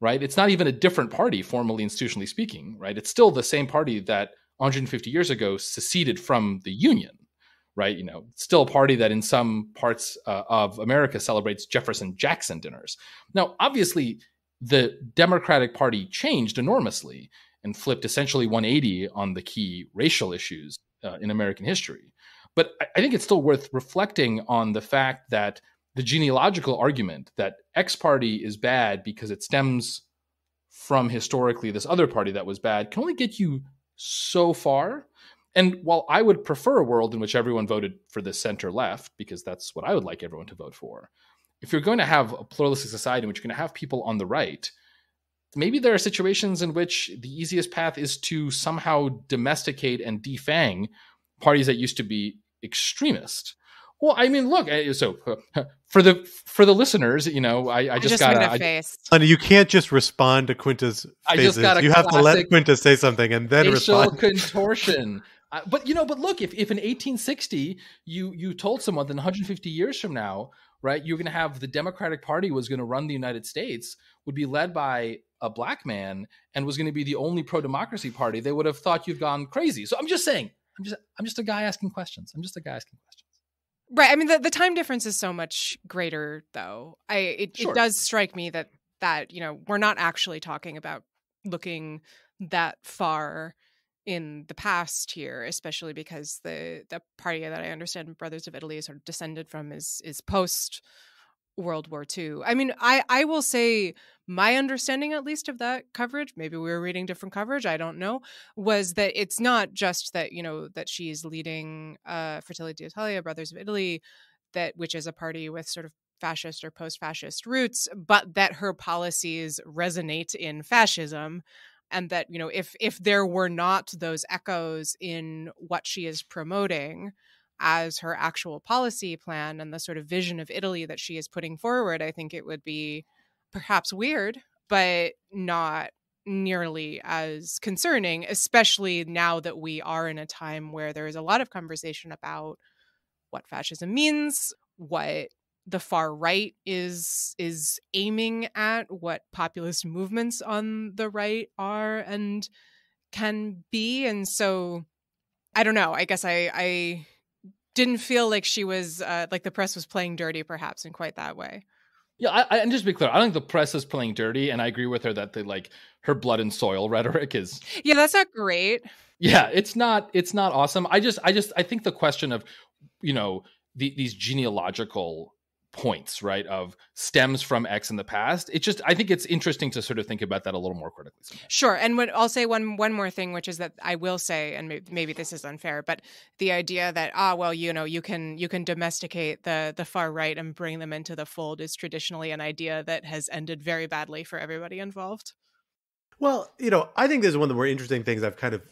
right? It's not even a different party, formally institutionally speaking, right? It's still the same party that 150 years ago seceded from the Union, right? You know, still a party that in some parts uh, of America celebrates Jefferson Jackson dinners. Now, obviously, the Democratic Party changed enormously and flipped essentially 180 on the key racial issues uh, in American history. But I think it's still worth reflecting on the fact that the genealogical argument that X party is bad because it stems from historically this other party that was bad can only get you so far. And while I would prefer a world in which everyone voted for the center left, because that's what I would like everyone to vote for, if you're going to have a pluralistic society in which you're going to have people on the right, maybe there are situations in which the easiest path is to somehow domesticate and defang parties that used to be extremist. Well, I mean, look. Eh, so for the for the listeners, you know, I, I just, just got a face. Honey, you can't just respond to Quinta's faces. I just got a You have to let Quinta say something and then facial respond. contortion. But you know, but look, if if in 1860 you you told someone that 150 years from now, right, you're going to have the Democratic Party was going to run the United States, would be led by a black man, and was going to be the only pro democracy party, they would have thought you've gone crazy. So I'm just saying, I'm just I'm just a guy asking questions. I'm just a guy asking questions. Right. I mean, the, the time difference is so much greater, though. I it, sure. it does strike me that that you know we're not actually talking about looking that far in the past here, especially because the the party that I understand Brothers of Italy is sort of descended from is is post World War II. I mean, I I will say my understanding at least of that coverage, maybe we were reading different coverage, I don't know, was that it's not just that, you know, that she's leading uh Fratelli d'Italia, Brothers of Italy, that which is a party with sort of fascist or post-fascist roots, but that her policies resonate in fascism and that, you know, if if there were not those echoes in what she is promoting, as her actual policy plan and the sort of vision of Italy that she is putting forward, I think it would be perhaps weird, but not nearly as concerning, especially now that we are in a time where there is a lot of conversation about what fascism means, what the far right is is aiming at, what populist movements on the right are and can be. And so I don't know. I guess I I didn't feel like she was uh, like the press was playing dirty, perhaps in quite that way. Yeah, I, and just to be clear, I don't think the press is playing dirty, and I agree with her that the like her blood and soil rhetoric is. Yeah, that's not great. Yeah, it's not. It's not awesome. I just, I just, I think the question of, you know, the, these genealogical points, right, of stems from X in the past. It just I think it's interesting to sort of think about that a little more critically. Sometimes. Sure, and when, I'll say one one more thing, which is that I will say, and maybe, maybe this is unfair, but the idea that ah well you know you can you can domesticate the the far right and bring them into the fold is traditionally an idea that has ended very badly for everybody involved. Well, you know, I think this is one of the more interesting things I've kind of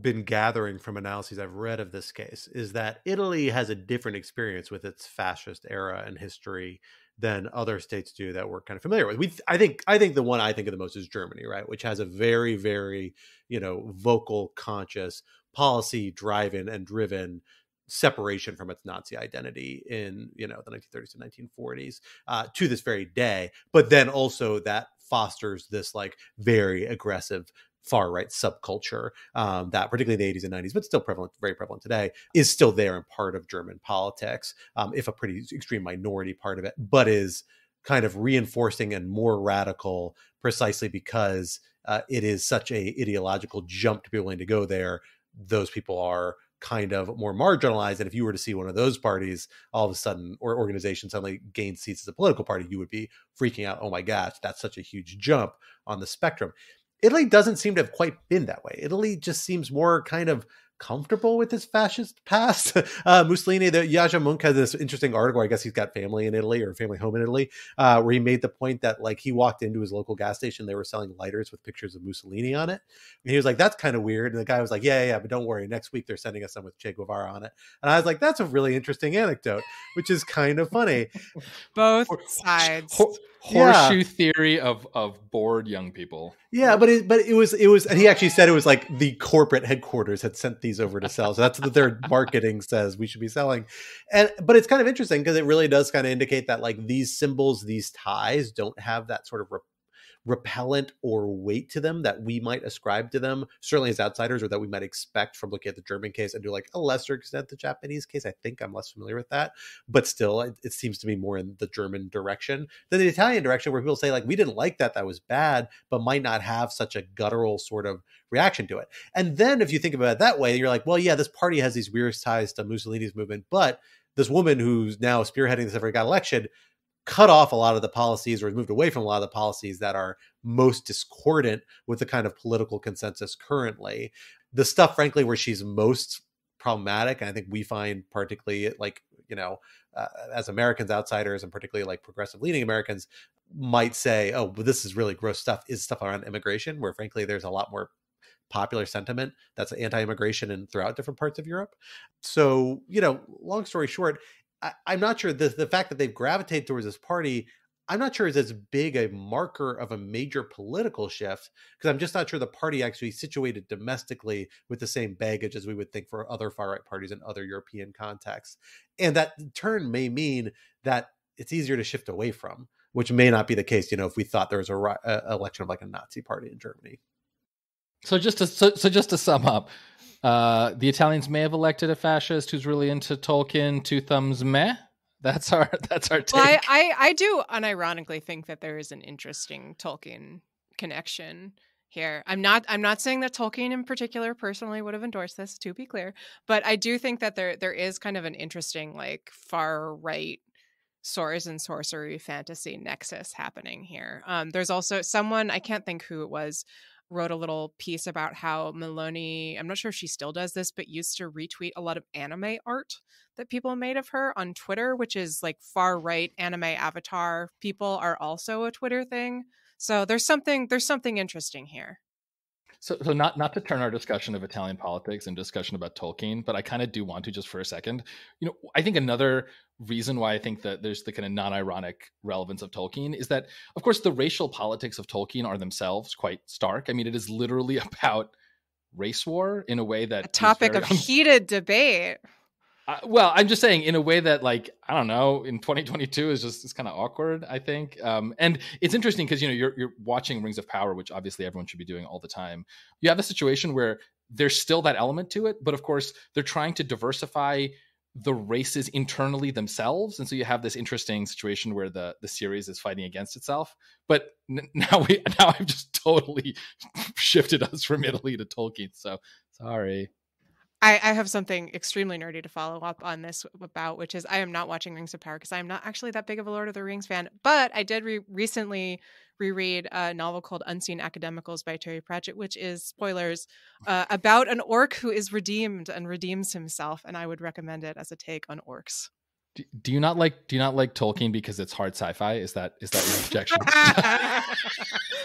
been gathering from analyses I've read of this case is that Italy has a different experience with its fascist era and history than other states do that we're kind of familiar with. We, I think, I think the one I think of the most is Germany, right, which has a very, very, you know, vocal, conscious, policy driven and driven separation from its Nazi identity in you know the 1930s and 1940s uh, to this very day. But then also that fosters this like very aggressive far right subculture um, that, particularly in the 80s and 90s, but still prevalent, very prevalent today, is still there and part of German politics, um, if a pretty extreme minority part of it, but is kind of reinforcing and more radical precisely because uh, it is such a ideological jump to be willing to go there. Those people are kind of more marginalized. And if you were to see one of those parties all of a sudden or organization suddenly gain seats as a political party, you would be freaking out. Oh my gosh, that's such a huge jump on the spectrum. Italy doesn't seem to have quite been that way. Italy just seems more kind of comfortable with his fascist past. Uh, Mussolini, the Yascha Mounk has this interesting article. I guess he's got family in Italy or family home in Italy, uh, where he made the point that like he walked into his local gas station, they were selling lighters with pictures of Mussolini on it, and he was like, "That's kind of weird." And the guy was like, "Yeah, yeah, but don't worry, next week they're sending us some with Che Guevara on it." And I was like, "That's a really interesting anecdote," which is kind of funny. Both sides. Horseshoe yeah. theory of of bored young people. Yeah, but it but it was it was and he actually said it was like the corporate headquarters had sent these over to sell. So that's what their marketing says we should be selling. And but it's kind of interesting because it really does kind of indicate that like these symbols, these ties don't have that sort of repellent or weight to them that we might ascribe to them, certainly as outsiders, or that we might expect from looking at the German case and to like a lesser extent the Japanese case. I think I'm less familiar with that, but still, it, it seems to me more in the German direction than the Italian direction, where people say like we didn't like that, that was bad, but might not have such a guttural sort of reaction to it. And then if you think about it that way, you're like, well, yeah, this party has these weird ties uh, to Mussolini's movement, but this woman who's now spearheading this every got election cut off a lot of the policies or moved away from a lot of the policies that are most discordant with the kind of political consensus currently. The stuff, frankly, where she's most problematic, and I think we find particularly like, you know, uh, as Americans, outsiders, and particularly like progressive leaning Americans might say, oh, this is really gross stuff, is stuff around immigration, where frankly, there's a lot more popular sentiment that's anti-immigration and throughout different parts of Europe. So, you know, long story short, I, am not sure the the fact that they've gravitated towards this party. I'm not sure is as big a marker of a major political shift because I'm just not sure the party actually situated domestically with the same baggage as we would think for other far right parties in other European contexts. And that turn may mean that it's easier to shift away from, which may not be the case. You know, if we thought there was a, a uh, election of like a Nazi party in Germany. So just to so, so just to sum up, uh, the Italians may have elected a fascist who's really into Tolkien. Two thumbs meh. That's our that's our take. Well, I, I, I do unironically think that there is an interesting Tolkien connection here. I'm not I'm not saying that Tolkien in particular personally would have endorsed this, to be clear, but I do think that there there is kind of an interesting like far right swords and sorcery fantasy nexus happening here. Um, there's also someone I can't think who it was wrote a little piece about how Meloni, I'm not sure if she still does this, but used to retweet a lot of anime art that people made of her on Twitter, which is like far right anime avatar people are also a Twitter thing. So there's something there's something interesting here. So, so not not to turn our discussion of Italian politics and discussion about Tolkien, but I kind of do want to just for a second. You know, I think another reason why I think that there's the kind of non-ironic relevance of Tolkien is that, of course, the racial politics of Tolkien are themselves quite stark. I mean, it is literally about race war in a way that a topic of heated debate. Uh, well, I'm just saying in a way that, like, I don't know, in 2022 is just it's kind of awkward. I think, um, and it's interesting because you know you're you're watching Rings of Power, which obviously everyone should be doing all the time. You have a situation where there's still that element to it, but of course they're trying to diversify the races internally themselves, and so you have this interesting situation where the the series is fighting against itself. But n- now we now I've just totally shifted us from Italy to Tolkien. So sorry. I, I, have something extremely nerdy to follow up on this about, which is I am not watching Rings of Power because I am not actually that big of a Lord of the Rings fan. But I did re- recently reread a novel called Unseen Academicals by Terry Pratchett, which is spoilers uh, about an orc who is redeemed and redeems himself, and I would recommend it as a take on orcs. Do, do you not like do you not like Tolkien because it's hard sci-fi? Is that is that your objection?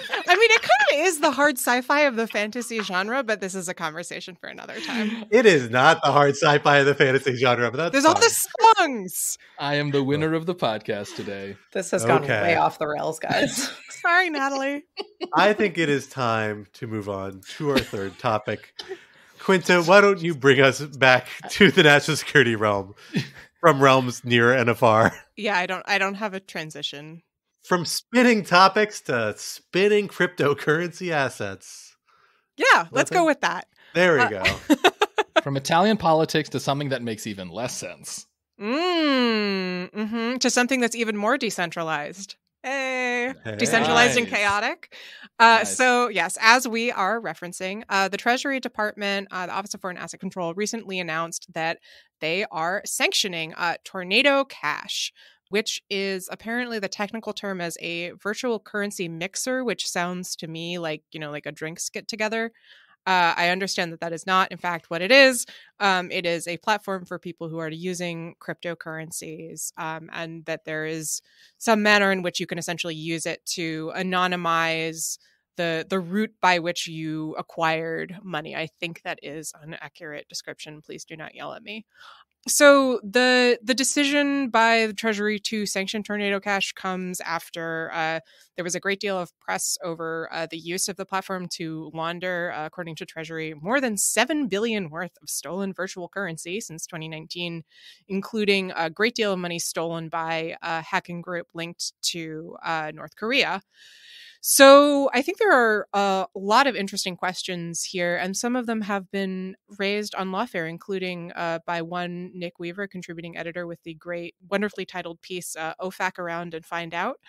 I mean, it kind of is the hard sci-fi of the fantasy genre, but this is a conversation for another time. It is not the hard sci-fi of the fantasy genre, but that's there's fine. all the songs. I am the winner of the podcast today. This has gone okay. way off the rails, guys. Sorry, Natalie. I think it is time to move on to our third topic. Quinta, why don't you bring us back to the national security realm from realms near and afar? Yeah, I don't I don't have a transition from spinning topics to spinning cryptocurrency assets. Yeah, let's go with that. There we uh, go. from Italian politics to something that makes even less sense. Mm, mm-hmm, to something that's even more decentralized. Hey, Hey. decentralized and chaotic. Uh, Nice. So, yes, as we are referencing, uh, the Treasury Department, uh, the Office of Foreign Asset Control, recently announced that they are sanctioning uh, Tornado Cash, which is apparently the technical term as a virtual currency mixer, which sounds to me like, you know, like a drinks get together. Uh, I understand that that is not, in fact, what it is. Um, it is a platform for people who are using cryptocurrencies, um, and that there is some manner in which you can essentially use it to anonymize the the route by which you acquired money. I think that is an accurate description. Please do not yell at me. So the the decision by the Treasury to sanction Tornado Cash comes after uh, there was a great deal of press over uh, the use of the platform to launder, uh, according to Treasury, more than seven billion worth of stolen virtual currency since 2019, including a great deal of money stolen by a hacking group linked to uh, North Korea. So I think there are a lot of interesting questions here, and some of them have been raised on Lawfare, including uh, by one Nick Weaver, contributing editor with the great, wonderfully titled piece uh, "OFAC Around and Find Out."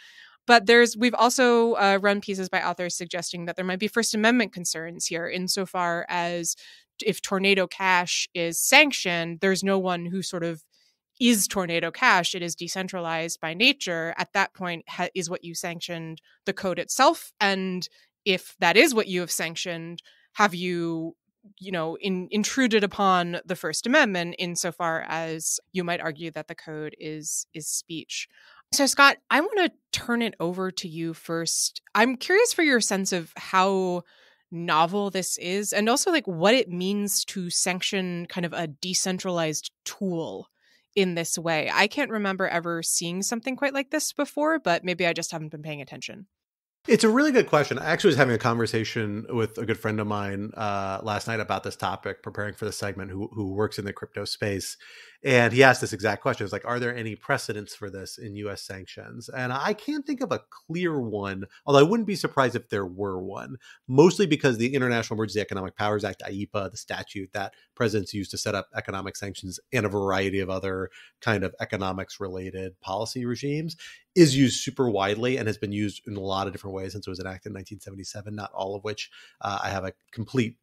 But there's we've also uh, run pieces by authors suggesting that there might be First Amendment concerns here, insofar as if Tornado Cash is sanctioned, there's no one who sort of is tornado cash it is decentralized by nature at that point ha- is what you sanctioned the code itself and if that is what you have sanctioned have you you know in, intruded upon the first amendment insofar as you might argue that the code is is speech. So scott i want to turn it over to you first. I'm curious for your sense of how novel this is and also like what it means to sanction kind of a decentralized tool in this way. I can't remember ever seeing something quite like this before, but maybe I just haven't been paying attention. It's a really good question. I actually was having a conversation with a good friend of mine uh, last night about this topic, preparing for the segment, who who works in the crypto space, and he asked this exact question: "Is like, are there any precedents for this in U.S. sanctions?" And I can't think of a clear one, although I wouldn't be surprised if there were one. Mostly because the International Emergency Economic Powers Act (IEEPA), the statute that presidents use to set up economic sanctions, and a variety of other kind of economics-related policy regimes, is used super widely and has been used in a lot of different ways since it was enacted in 1977. Not all of which uh, I have a complete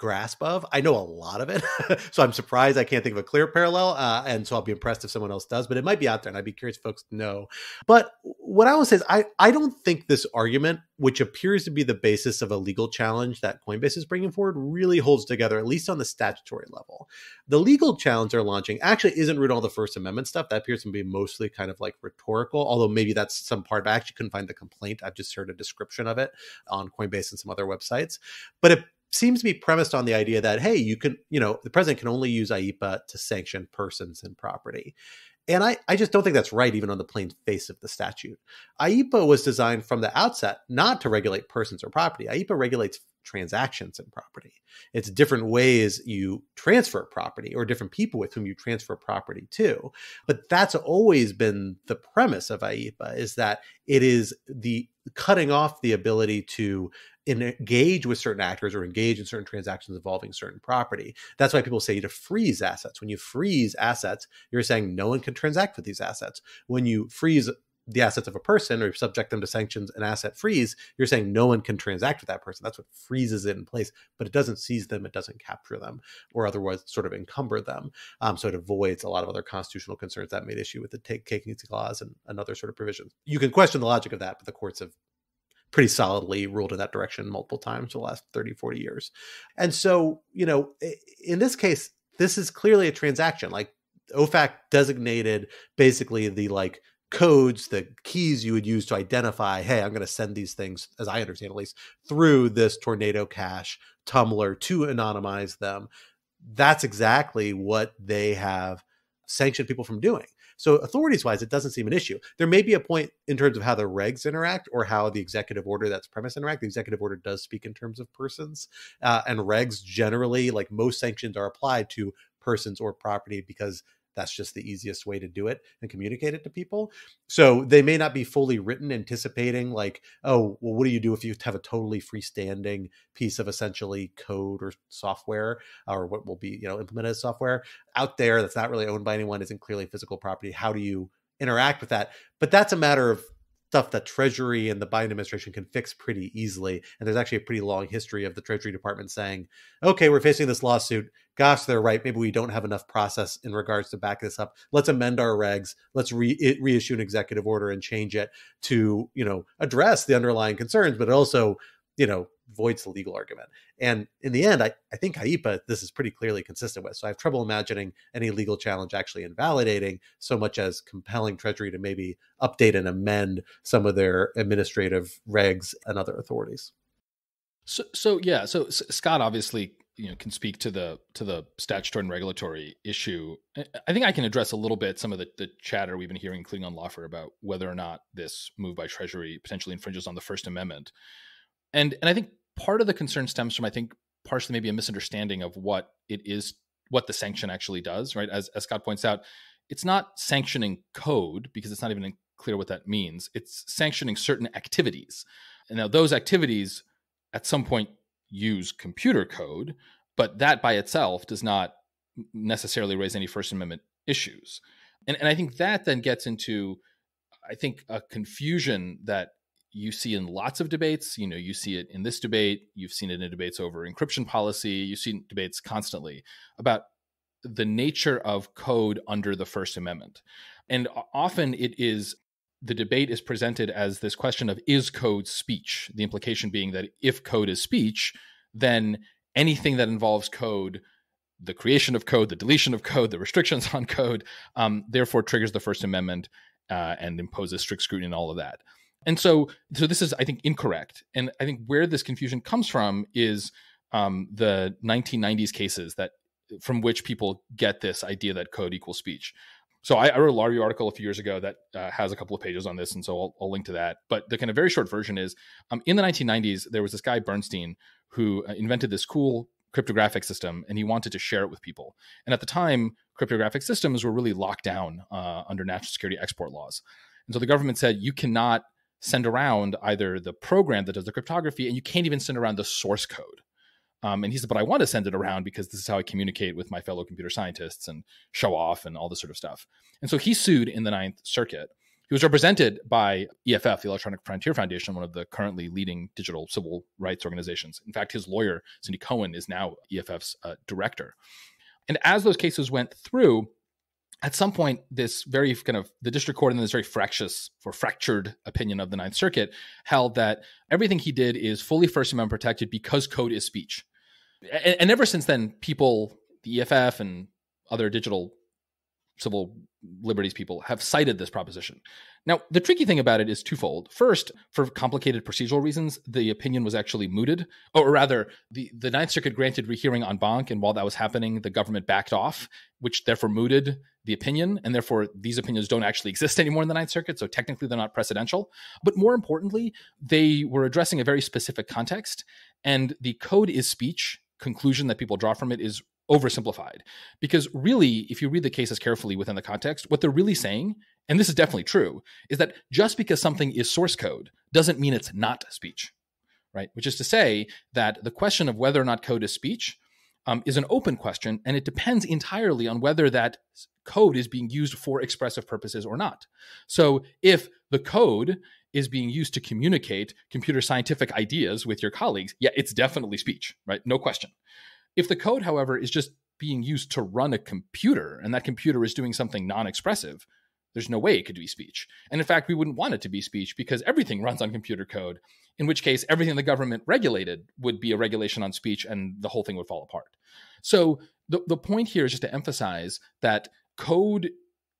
grasp of. I know a lot of it, so I'm surprised I can't think of a clear parallel. Uh, and so I'll be impressed if someone else does, but it might be out there, and I'd be curious folks to know. But what I will say is, I I don't think this argument, which appears to be the basis of a legal challenge that Coinbase is bringing forward, really holds together, at least on the statutory level. The legal challenge they're launching actually isn't rooted all the First Amendment stuff. That appears to be mostly kind of like rhetorical, although maybe that's some part. I actually couldn't find the complaint. I've just heard a description of it on Coinbase and some other websites, but it seems to be premised on the idea that hey you can you know the president can only use IEEPA to sanction persons and property. And I, I just don't think that's right even on the plain face of the statute. IEEPA was designed from the outset not to regulate persons or property. IEEPA regulates transactions and property it's different ways you transfer property or different people with whom you transfer property to but that's always been the premise of IEEPA is that it is the cutting off the ability to engage with certain actors or engage in certain transactions involving certain property. That's why people say to freeze assets. When you freeze assets, you're saying no one can transact with these assets. When you freeze the assets of a person or subject them to sanctions and asset freeze, you're saying no one can transact with that person. That's what freezes it in place, but it doesn't seize them, it doesn't capture them, or otherwise sort of encumber them. Um, so it avoids a lot of other constitutional concerns that made issue with the take, taking clause and, and other sort of provisions. You can question the logic of that, but the courts have pretty solidly ruled in that direction multiple times the last 30, 40 years. And so, you know, in this case, this is clearly a transaction. Like OFAC designated basically the like codes, the keys you would use to identify, hey, I'm going to send these things, as I understand at least, through this Tornado Cash tumbler to anonymize them. That's exactly what they have sanctioned people from doing. So authorities wise, it doesn't seem an issue. There may be a point in terms of how the regs interact or how the executive order that's premise interact. The executive order does speak in terms of persons, uh, and regs generally, like most sanctions, are applied to persons or property because that's just the easiest way to do it and communicate it to people. So they may not be fully written anticipating like, oh, well, what do you do if you have a totally freestanding piece of essentially code or software or what will be, you know, implemented as software out there that's not really owned by anyone, isn't clearly physical property. How do you interact with that? But that's a matter of stuff that Treasury and the Biden administration can fix pretty easily. And there's actually a pretty long history of the Treasury Department saying, okay, we're facing this lawsuit. Gosh, they're right. Maybe we don't have enough process in regards to back this up. Let's amend our regs. Let's re- reissue an executive order and change it to, you know, address the underlying concerns, but also, you know, voids the legal argument. And in the end, I, I think IEEPA, this is pretty clearly consistent with. So I have trouble imagining any legal challenge actually invalidating so much as compelling Treasury to maybe update and amend some of their administrative regs and other authorities. So, so yeah, so Scott obviously you know can speak to the to the statutory and regulatory issue. I think I can address a little bit some of the, the chatter we've been hearing, including on Lawfare, about whether or not this move by Treasury potentially infringes on the First Amendment. And and I think part of the concern stems from I think partially maybe a misunderstanding of what it is, what the sanction actually does. Right, as as Scott points out, it's not sanctioning code because it's not even clear what that means. It's sanctioning certain activities, and now those activities at some point use computer code, but that by itself does not necessarily raise any First Amendment issues. And, and I think that then gets into, I think, a confusion that you see in lots of debates. You know, you see it in this debate. You've seen it in debates over encryption policy. You've seen debates constantly about the nature of code under the First Amendment. And often it is the debate is presented as this question of is code speech? The implication being that if code is speech, then anything that involves code, the creation of code, the deletion of code, the restrictions on code, um, therefore triggers the First Amendment uh, and imposes strict scrutiny and all of that. And so, so this is, I think, incorrect. And I think where this confusion comes from is um, the 1990s cases that from which people get this idea that code equals speech. So I, I wrote a review article a few years ago that uh, has a couple of pages on this, and so I'll, I'll, link to that. But the kind of very short version is, um, in the 1990s, there was this guy Bernstein who uh, invented this cool cryptographic system, and he wanted to share it with people. And at the time, cryptographic systems were really locked down uh, under national security export laws, and so the government said you cannot send around either the program that does the cryptography, and you can't even send around the source code. Um, and he said, but I want to send it around because this is how I communicate with my fellow computer scientists and show off and all this sort of stuff. And so he sued in the Ninth Circuit. He was represented by EFF, the Electronic Frontier Foundation, one of the currently leading digital civil rights organizations. In fact, his lawyer, Cindy Cohn, is now EFF's uh, director. And as those cases went through, at some point, this very kind of the district court in this very fractious or fractured opinion of the Ninth Circuit held that everything he did is fully First Amendment protected because code is speech. And, and ever since then, people, the EFF and other digital civil liberties people have cited this proposition. Now, the tricky thing about it is twofold. First, for complicated procedural reasons, the opinion was actually mooted, or rather, the, the Ninth Circuit granted rehearing en banc, and while that was happening, the government backed off, which therefore mooted the opinion, and therefore these opinions don't actually exist anymore in the Ninth Circuit, so technically they're not precedential. But more importantly, they were addressing a very specific context, and the code is speech conclusion that people draw from it is oversimplified. Because really, if you read the cases carefully within the context, what they're really saying, and this is definitely true, is that just because something is source code doesn't mean it's not speech, right? Which is to say that the question of whether or not code is speech um, is an open question, and it depends entirely on whether that code is being used for expressive purposes or not. So if the code is being used to communicate computer scientific ideas with your colleagues, yeah, it's definitely speech, right? No question. If the code, however, is just being used to run a computer and that computer is doing something non expressive, there's no way it could be speech. And in fact, we wouldn't want it to be speech because everything runs on computer code, in which case, everything the government regulated would be a regulation on speech and the whole thing would fall apart. So the, the point here is just to emphasize that code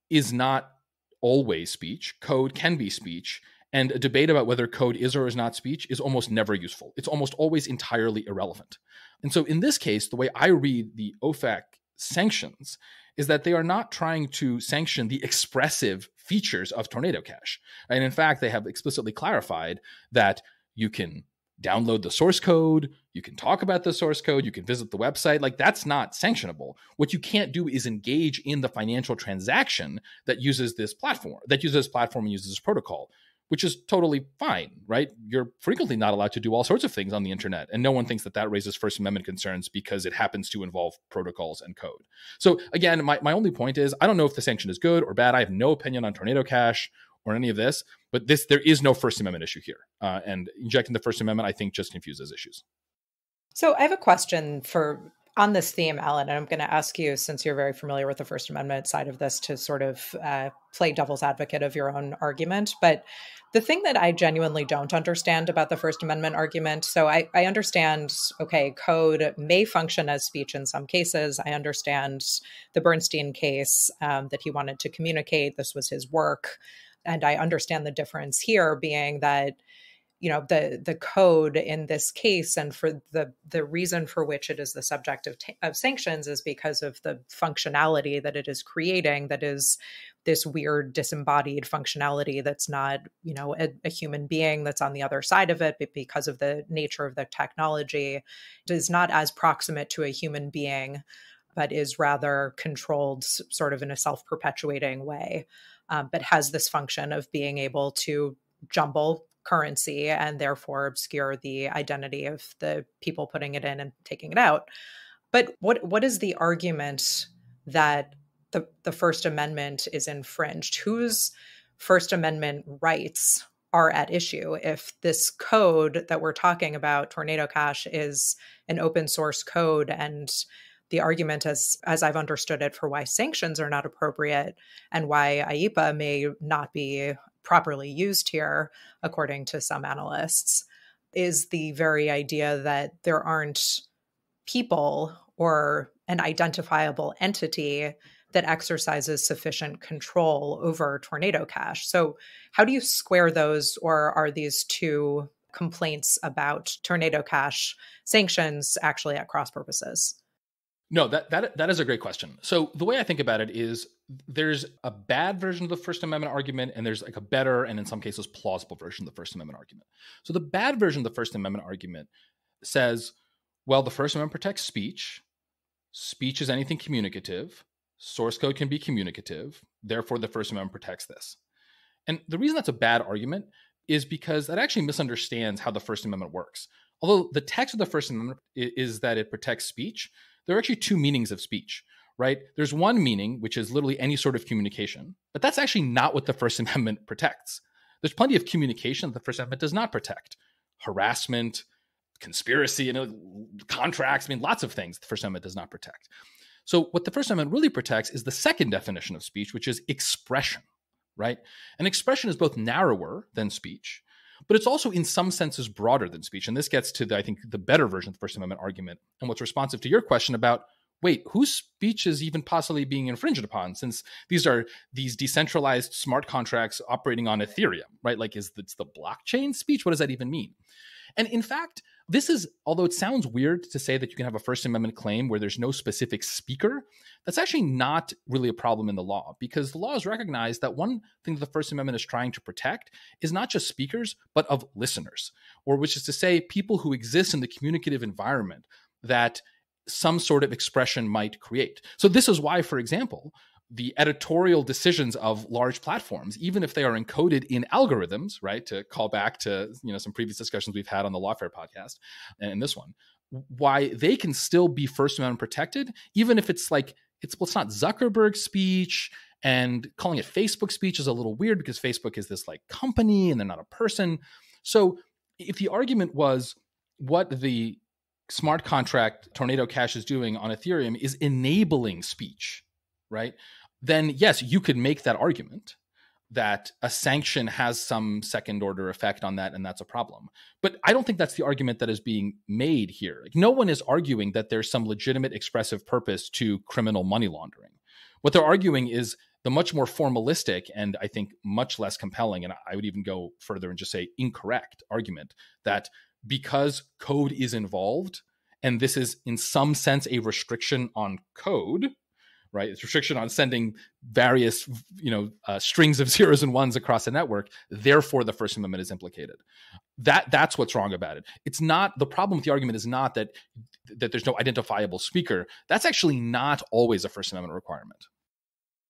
is not always speech, code can be speech. And a debate about whether code is or is not speech is almost never useful. It's almost always entirely irrelevant. And so in this case, the way I read the OFAC sanctions is that they are not trying to sanction the expressive features of Tornado Cash. And in fact, they have explicitly clarified that you can download the source code, you can talk about the source code, you can visit the website. Like that's not sanctionable. What you can't do is engage in the financial transaction that uses this platform, that uses this platform and uses this protocol which is totally fine, right? You're frequently not allowed to do all sorts of things on the internet, and no one thinks that that raises First Amendment concerns because it happens to involve protocols and code. So, again, my, my only point is I don't know if the sanction is good or bad. I have no opinion on Tornado Cash or any of this. But this, there is no First Amendment issue here, uh, and injecting the First Amendment, I think, just confuses issues. So I have a question for on this theme, Alan, and I'm going to ask you, since you're very familiar with the First Amendment side of this, to sort of uh, play devil's advocate of your own argument. But the thing that I genuinely don't understand about the First Amendment argument so I, I understand, okay, code may function as speech in some cases. I understand the Bernstein case um, that he wanted to communicate, this was his work. And I understand the difference here being that you know the the code in this case and for the the reason for which it is the subject of, of sanctions is because of the functionality that it is creating that is this weird disembodied functionality that's not you know a, a, human being that's on the other side of it but because of the nature of the technology it is not as proximate to a human being but is rather controlled sort of in a self-perpetuating way um, but has this function of being able to jumble currency and therefore obscure the identity of the people putting it in and taking it out. But what what is the argument that the, the First Amendment is infringed? Whose First Amendment rights are at issue if this code that we're talking about, Tornado Cash, is an open source code and the argument as as I've understood it for why sanctions are not appropriate and why IEEPA may not be properly used here, according to some analysts, is the very idea that there aren't people or an identifiable entity that exercises sufficient control over Tornado Cash. So, how do you square those, or are these two complaints about Tornado Cash sanctions actually at cross purposes? No, that that that is a great question. So the way I think about it is there's a bad version of the First Amendment argument, and there's like a better and in some cases plausible version of the First Amendment argument. So the bad version of the First Amendment argument says, well, the First Amendment protects speech. Speech is anything communicative. Source code can be communicative. Therefore, the First Amendment protects this. And the reason that's a bad argument is because that actually misunderstands how the First Amendment works. Although the text of the First Amendment is that it protects speech, there are actually two meanings of speech, right? There's one meaning, which is literally any sort of communication, but that's actually not what the First Amendment protects. There's plenty of communication that the First Amendment does not protect harassment, conspiracy, you know, contracts. I mean, lots of things the First Amendment does not protect. So, what the First Amendment really protects is the second definition of speech, which is expression, right? And expression is both narrower than speech, but it's also in some senses broader than speech. And this gets to the, I think, the better version of the First Amendment argument and what's responsive to your question about wait, whose speech is even possibly being infringed upon? Since these are these decentralized smart contracts operating on Ethereum, right? Like, is it's the blockchain speech? What does that even mean? And in fact, this is, although it sounds weird to say that you can have a First Amendment claim where there's no specific speaker, that's actually not really a problem in the law because the law has recognized that one thing that the First Amendment is trying to protect is not just speakers, but of listeners, or which is to say, people who exist in the communicative environment that some sort of expression might create. So, this is why, for example, the editorial decisions of large platforms, even if they are encoded in algorithms, right? To call back to you know some previous discussions we've had on the Lawfare podcast and this one, why they can still be First Amendment protected, even if it's like it's well, it's not Zuckerberg speech, and calling it Facebook speech is a little weird because Facebook is this like company and they're not a person. So if the argument was what the smart contract Tornado Cash is doing on Ethereum is enabling speech, right? Then yes, you could make that argument that a sanction has some second order effect on that and that's a problem. But I don't think that's the argument that is being made here. Like, no one is arguing that there's some legitimate expressive purpose to criminal money laundering. What they're arguing is the much more formalistic and I think much less compelling, and I would even go further and just say incorrect argument that because code is involved, and this is in some sense a restriction on code, right? It's restriction on sending various, you know, uh, strings of zeros and ones across a network. Therefore, the First Amendment is implicated. That that's what's wrong about it. It's not the problem with the argument is not that that there's no identifiable speaker. That's actually not always a First Amendment requirement.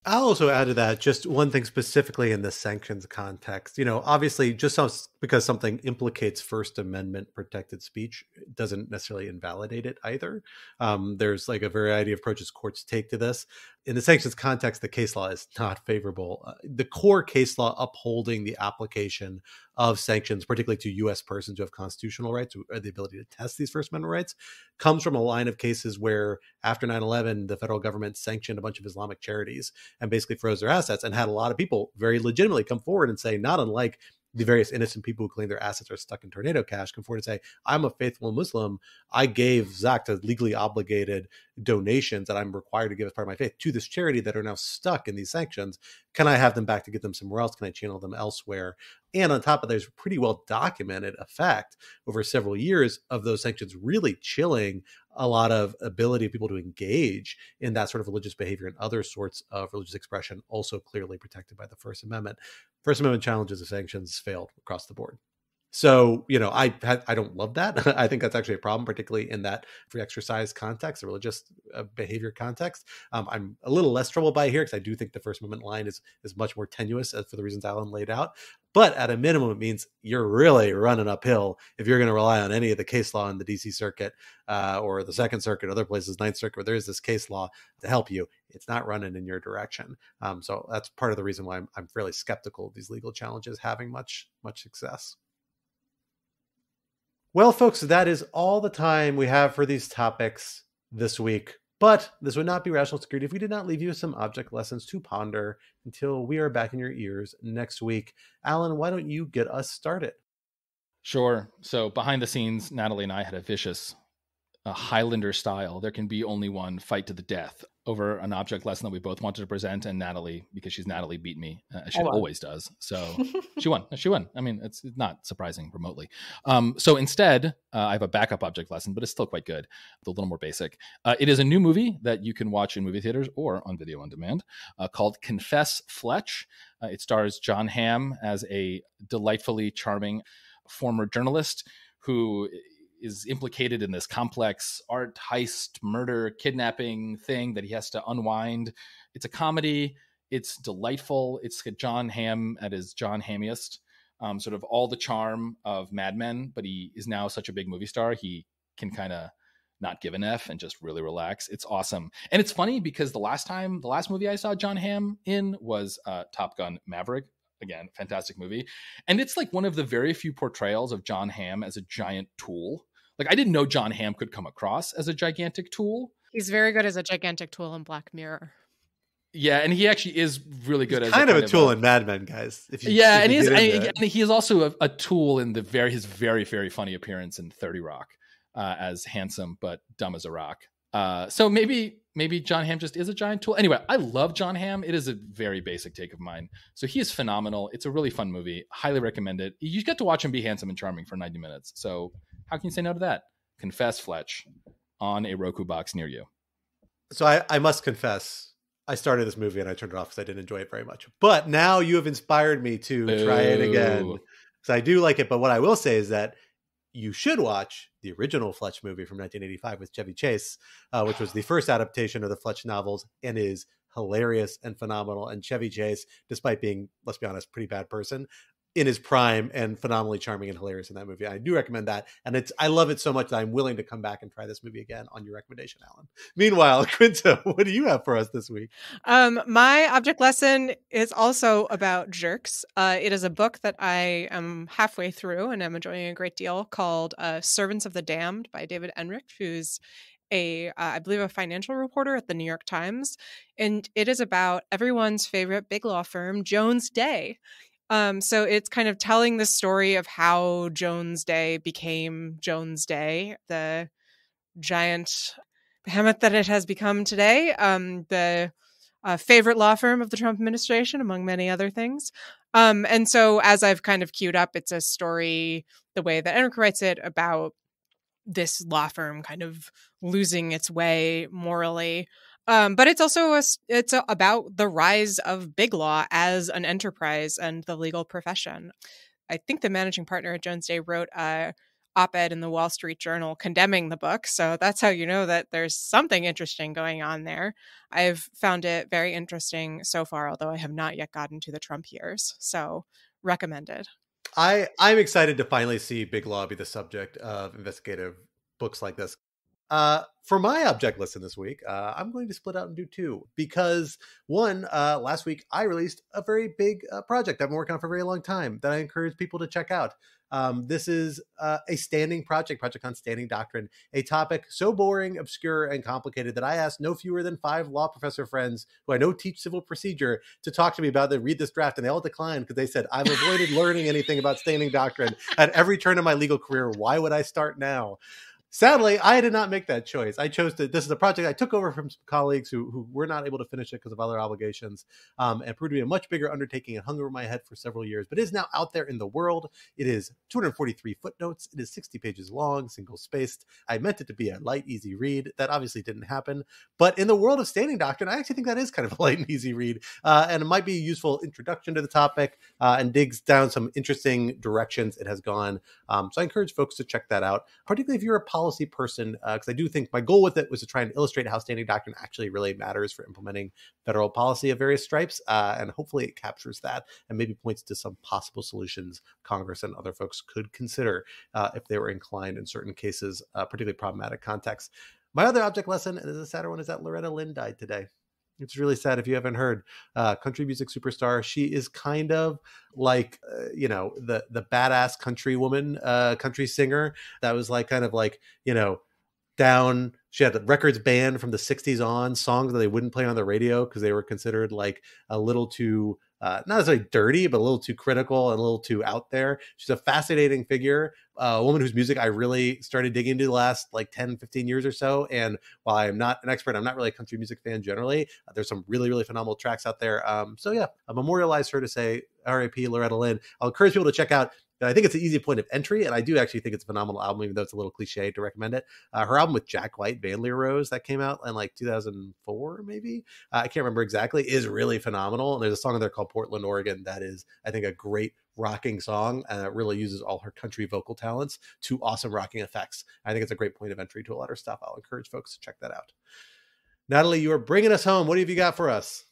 I'll also add to that just one thing specifically in the sanctions context. You know, obviously, just because something implicates First Amendment protected speech doesn't necessarily invalidate it either. Um, there's like a variety of approaches courts take to this. In the sanctions context, the case law is not favorable. Uh, the core case law upholding the application of sanctions, particularly to U.S. persons who have constitutional rights or the ability to test these First Amendment rights, comes from a line of cases where after 9 11, the federal government sanctioned a bunch of Islamic charities and basically froze their assets and had a lot of people very legitimately come forward and say, not unlike the various innocent people who claim their assets are stuck in tornado cash come forward and say, I'm a faithful Muslim. I gave zakat legally obligated donations that I'm required to give as part of my faith to this charity that are now stuck in these sanctions. Can I have them back to get them somewhere else? Can I channel them elsewhere? And on top of that, there's a pretty well documented effect over several years of those sanctions really chilling a lot of ability of people to engage in that sort of religious behavior and other sorts of religious expression, also clearly protected by the First Amendment. First Amendment challenges of sanctions failed across the board. So, you know, I I don't love that. I think that's actually a problem, particularly in that free exercise context, the religious uh, behavior context. Um, I'm a little less troubled by it here because I do think the First Amendment line is is much more tenuous for the reasons Alan laid out. But at a minimum, it means you're really running uphill if you're going to rely on any of the case law in the DC Circuit uh, or the Second Circuit, other places, Ninth Circuit, where there is this case law to help you. It's not running in your direction. Um, so that's part of the reason why I'm, I'm fairly skeptical of these legal challenges having much much success. Well, folks, that is all the time we have for these topics this week. But this would not be rational security if we did not leave you with some object lessons to ponder until we are back in your ears next week. Alan, why don't you get us started? Sure. So behind the scenes, Natalie and I had a vicious a Highlander style. There can be only one fight to the death over an object lesson that we both wanted to present, and Natalie, because she's Natalie, beat me. Uh, she always does. So she won. She won. I mean, it's not surprising remotely. Um, so instead, uh, I have a backup object lesson, but it's still quite good. a little more basic. Uh, it is a new movie that you can watch in movie theaters or on video on demand uh, called Confess Fletch. Uh, it stars Jon Hamm as a delightfully charming former journalist who is implicated in this complex art heist murder kidnapping thing that he has to unwind. It's a comedy. It's delightful. It's jon hamm at his jon hammiest um, sort of all the charm of mad men but he is now such a big movie star he can kind of not give an f and just really relax. It's awesome. And it's funny because the last time the last movie i saw jon hamm in was uh, top gun maverick. Again fantastic movie. And it's like one of the very few portrayals of jon hamm as a giant tool like I didn't know Jon Hamm could come across as a gigantic tool. He's very good as a gigantic tool in Black Mirror. Yeah, and he actually is really good He's as kind, a, of a tool of in Mad Men, guys. If you, yeah, if and, he is, and, and he is also a, a, tool in the very his very very funny appearance in Thirty Rock uh, as handsome but dumb as a rock. Uh, so maybe maybe Jon Hamm just is a giant tool. Anyway, I love Jon Hamm. It is a very basic take of mine. So he is phenomenal. It's a really fun movie. Highly recommend it. You get to watch him be handsome and charming for 90 minutes. So how can you say no to that? Confess Fletch on a Roku box near you. So I, I must confess, I started this movie and I turned it off because I didn't enjoy it very much. But now you have inspired me to Ooh. try it again. Because I do like it. But what I will say is that you should watch the original Fletch movie from 1985 with Chevy Chase, uh, which was the first adaptation of the Fletch novels and is hilarious and phenomenal. And Chevy Chase, despite being, let's be honest, pretty bad person, in his prime and phenomenally charming and hilarious in that movie. I do recommend that, and it's I love it so much that I'm willing to come back and try this movie again on your recommendation, Alan. Meanwhile, Quinta, what do you have for us this week? Um, my object lesson is also about jerks. Uh, it is a book that I am halfway through and I'm enjoying a great deal called uh, "Servants of the Damned" by David Enrich, who's a uh, I believe a financial reporter at the New York Times, and it is about everyone's favorite big law firm, Jones Day. Um, so it's kind of telling the story of how Jones Day became Jones Day, the giant behemoth that it has become today, um, the uh, favorite law firm of the Trump administration, among many other things. Um, and so, as I've kind of queued up, it's a story, the way that Enrich writes it, about this law firm kind of losing its way morally. Um, but it's also a, it's a, about the rise of big law as an enterprise and the legal profession. I think the managing partner at Jones Day wrote a op-ed in the Wall Street Journal condemning the book, so that's how you know that there's something interesting going on there. I've found it very interesting so far, although I have not yet gotten to the Trump years. So recommended. I I'm excited to finally see Big Law be the subject of investigative books like this. Uh, for my object lesson this week, uh, I'm going to split out and do two because one, uh, last week I released a very big uh, project I've been working on for a very long time that I encourage people to check out. Um, this is uh, a standing project, project on standing doctrine, a topic so boring, obscure, and complicated that I asked no fewer than five law professor friends who I know teach civil procedure to talk to me about it, read this draft, and they all declined because they said I've avoided learning anything about standing doctrine at every turn of my legal career. Why would I start now? Sadly, I did not make that choice. I chose to. This is a project I took over from some colleagues who who were not able to finish it because of other obligations, um, and proved to be a much bigger undertaking and hung over my head for several years. But is now out there in the world. It is 243 footnotes. It is 60 pages long, single spaced. I meant it to be a light, easy read. That obviously didn't happen. But in the world of standing doctrine, I actually think that is kind of a light and easy read, uh, and it might be a useful introduction to the topic uh, and digs down some interesting directions it has gone. Um, so I encourage folks to check that out, particularly if you're a policy person, because uh, I do think my goal with it was to try and illustrate how standing doctrine actually really matters for implementing federal policy of various stripes. Uh, and hopefully it captures that and maybe points to some possible solutions Congress and other folks could consider uh, if they were inclined in certain cases, uh, particularly problematic contexts. My other object lesson, and this is a sadder one, is that Loretta Lynn died today. It's really sad if you haven't heard. Uh, country music superstar. She is kind of like uh, you know the the badass country woman, uh, country singer that was like kind of like you know down. She had the records banned from the '60s on songs that they wouldn't play on the radio because they were considered like a little too uh, not necessarily dirty, but a little too critical and a little too out there. She's a fascinating figure, uh, a woman whose music I really started digging into the last like 10, 15 years or so. And while I'm not an expert, I'm not really a country music fan generally. Uh, there's some really, really phenomenal tracks out there. Um, so yeah, I memorialize her to say RAP Loretta Lynn. I'll encourage people to check out I think it's an easy point of entry, and I do actually think it's a phenomenal album, even though it's a little cliche to recommend it. Uh, her album with Jack White, Van Lear Rose, that came out in like 2004, maybe uh, I can't remember exactly, is really phenomenal. And there's a song in there called Portland, Oregon, that is, I think, a great rocking song, and it really uses all her country vocal talents to awesome rocking effects. I think it's a great point of entry to a lot of stuff. I'll encourage folks to check that out. Natalie, you are bringing us home. What have you got for us?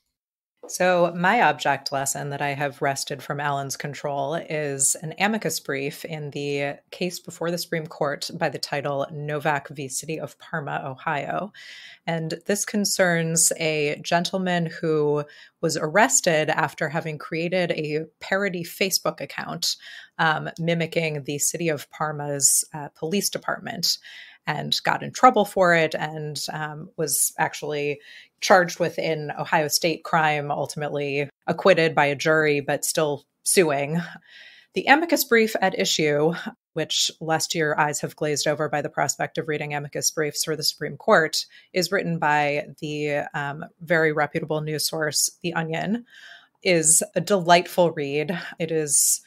So, my object lesson that I have wrested from Alan's control is an amicus brief in the case before the Supreme Court by the title Novak v. City of Parma, Ohio. And this concerns a gentleman who was arrested after having created a parody Facebook account um, mimicking the City of Parma's uh, police department and got in trouble for it and um, was actually charged with an Ohio State crime, ultimately acquitted by a jury, but still suing. The amicus brief at issue, which lest your eyes have glazed over by the prospect of reading amicus briefs for the Supreme Court, is written by the um, very reputable news source, The Onion, is a delightful read. It is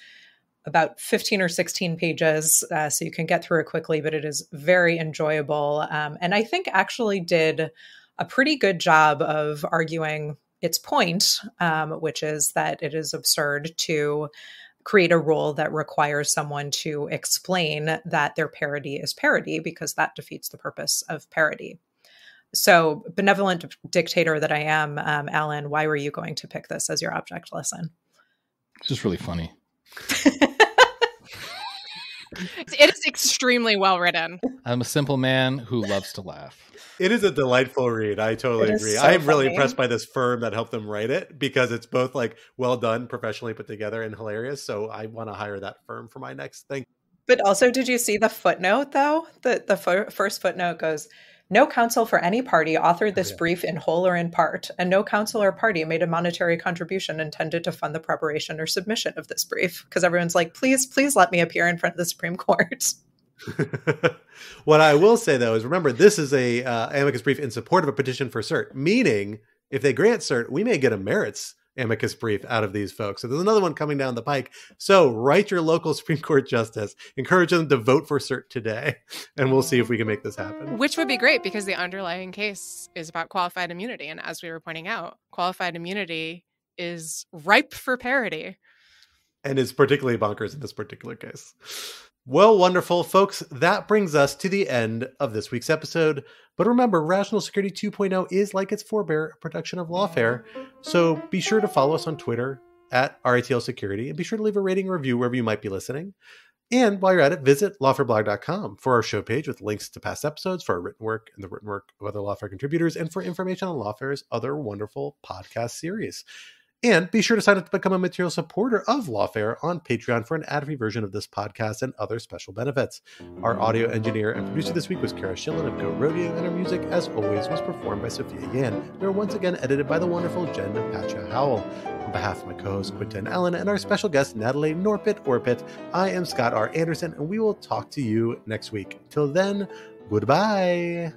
about 15 or 16 pages, uh, so you can get through it quickly, but it is very enjoyable. Um, and I think actually did a pretty good job of arguing its point, um, which is that it is absurd to create a rule that requires someone to explain that their parody is parody because that defeats the purpose of parody. So, benevolent dictator that I am, um, Alan, why were you going to pick this as your object lesson? It's just really funny. it is extremely well written. I'm a simple man who loves to laugh. It is a delightful read. I totally agree. So I'm really impressed by this firm that helped them write it because it's both like well done, professionally put together, and hilarious. So I want to hire that firm for my next thing. But also, did you see the footnote though? The the first footnote goes no counsel for any party authored this oh, yeah. brief in whole or in part, and no counsel or party made a monetary contribution intended to fund the preparation or submission of this brief. Because everyone's like, please, please let me appear in front of the Supreme Court. what I will say though is remember this is a uh, amicus brief in support of a petition for cert, meaning if they grant cert, we may get a merits amicus brief out of these folks. So there's another one coming down the pike. So write your local Supreme Court justice, encourage them to vote for cert today, and we'll see if we can make this happen. Which would be great because the underlying case is about qualified immunity. And as we were pointing out, qualified immunity is ripe for parody. And is particularly bonkers in this particular case. Well, wonderful, folks. That brings us to the end of this week's episode. But remember, Rational Security 2.0 is like its forebear, a production of Lawfare. So be sure to follow us on Twitter at RATL Security and be sure to leave a rating or review wherever you might be listening. And while you're at it, visit lawfareblog.com for our show page with links to past episodes, for our written work and the written work of other Lawfare contributors, and for information on Lawfare's other wonderful podcast series. And be sure to sign up to become a material supporter of Lawfare on Patreon for an ad-free version of this podcast and other special benefits. Our audio engineer and producer this week was Cara Shillenn of Goat Rodeo, and our music, as always, was performed by Sophia Yan. We were once again edited by the wonderful Jen Patja Howell. On behalf of my co-host Quinton Allen and our special guest Natalie Norpit Orpett, I am Scott R. Anderson, and we will talk to you next week. Till then, goodbye.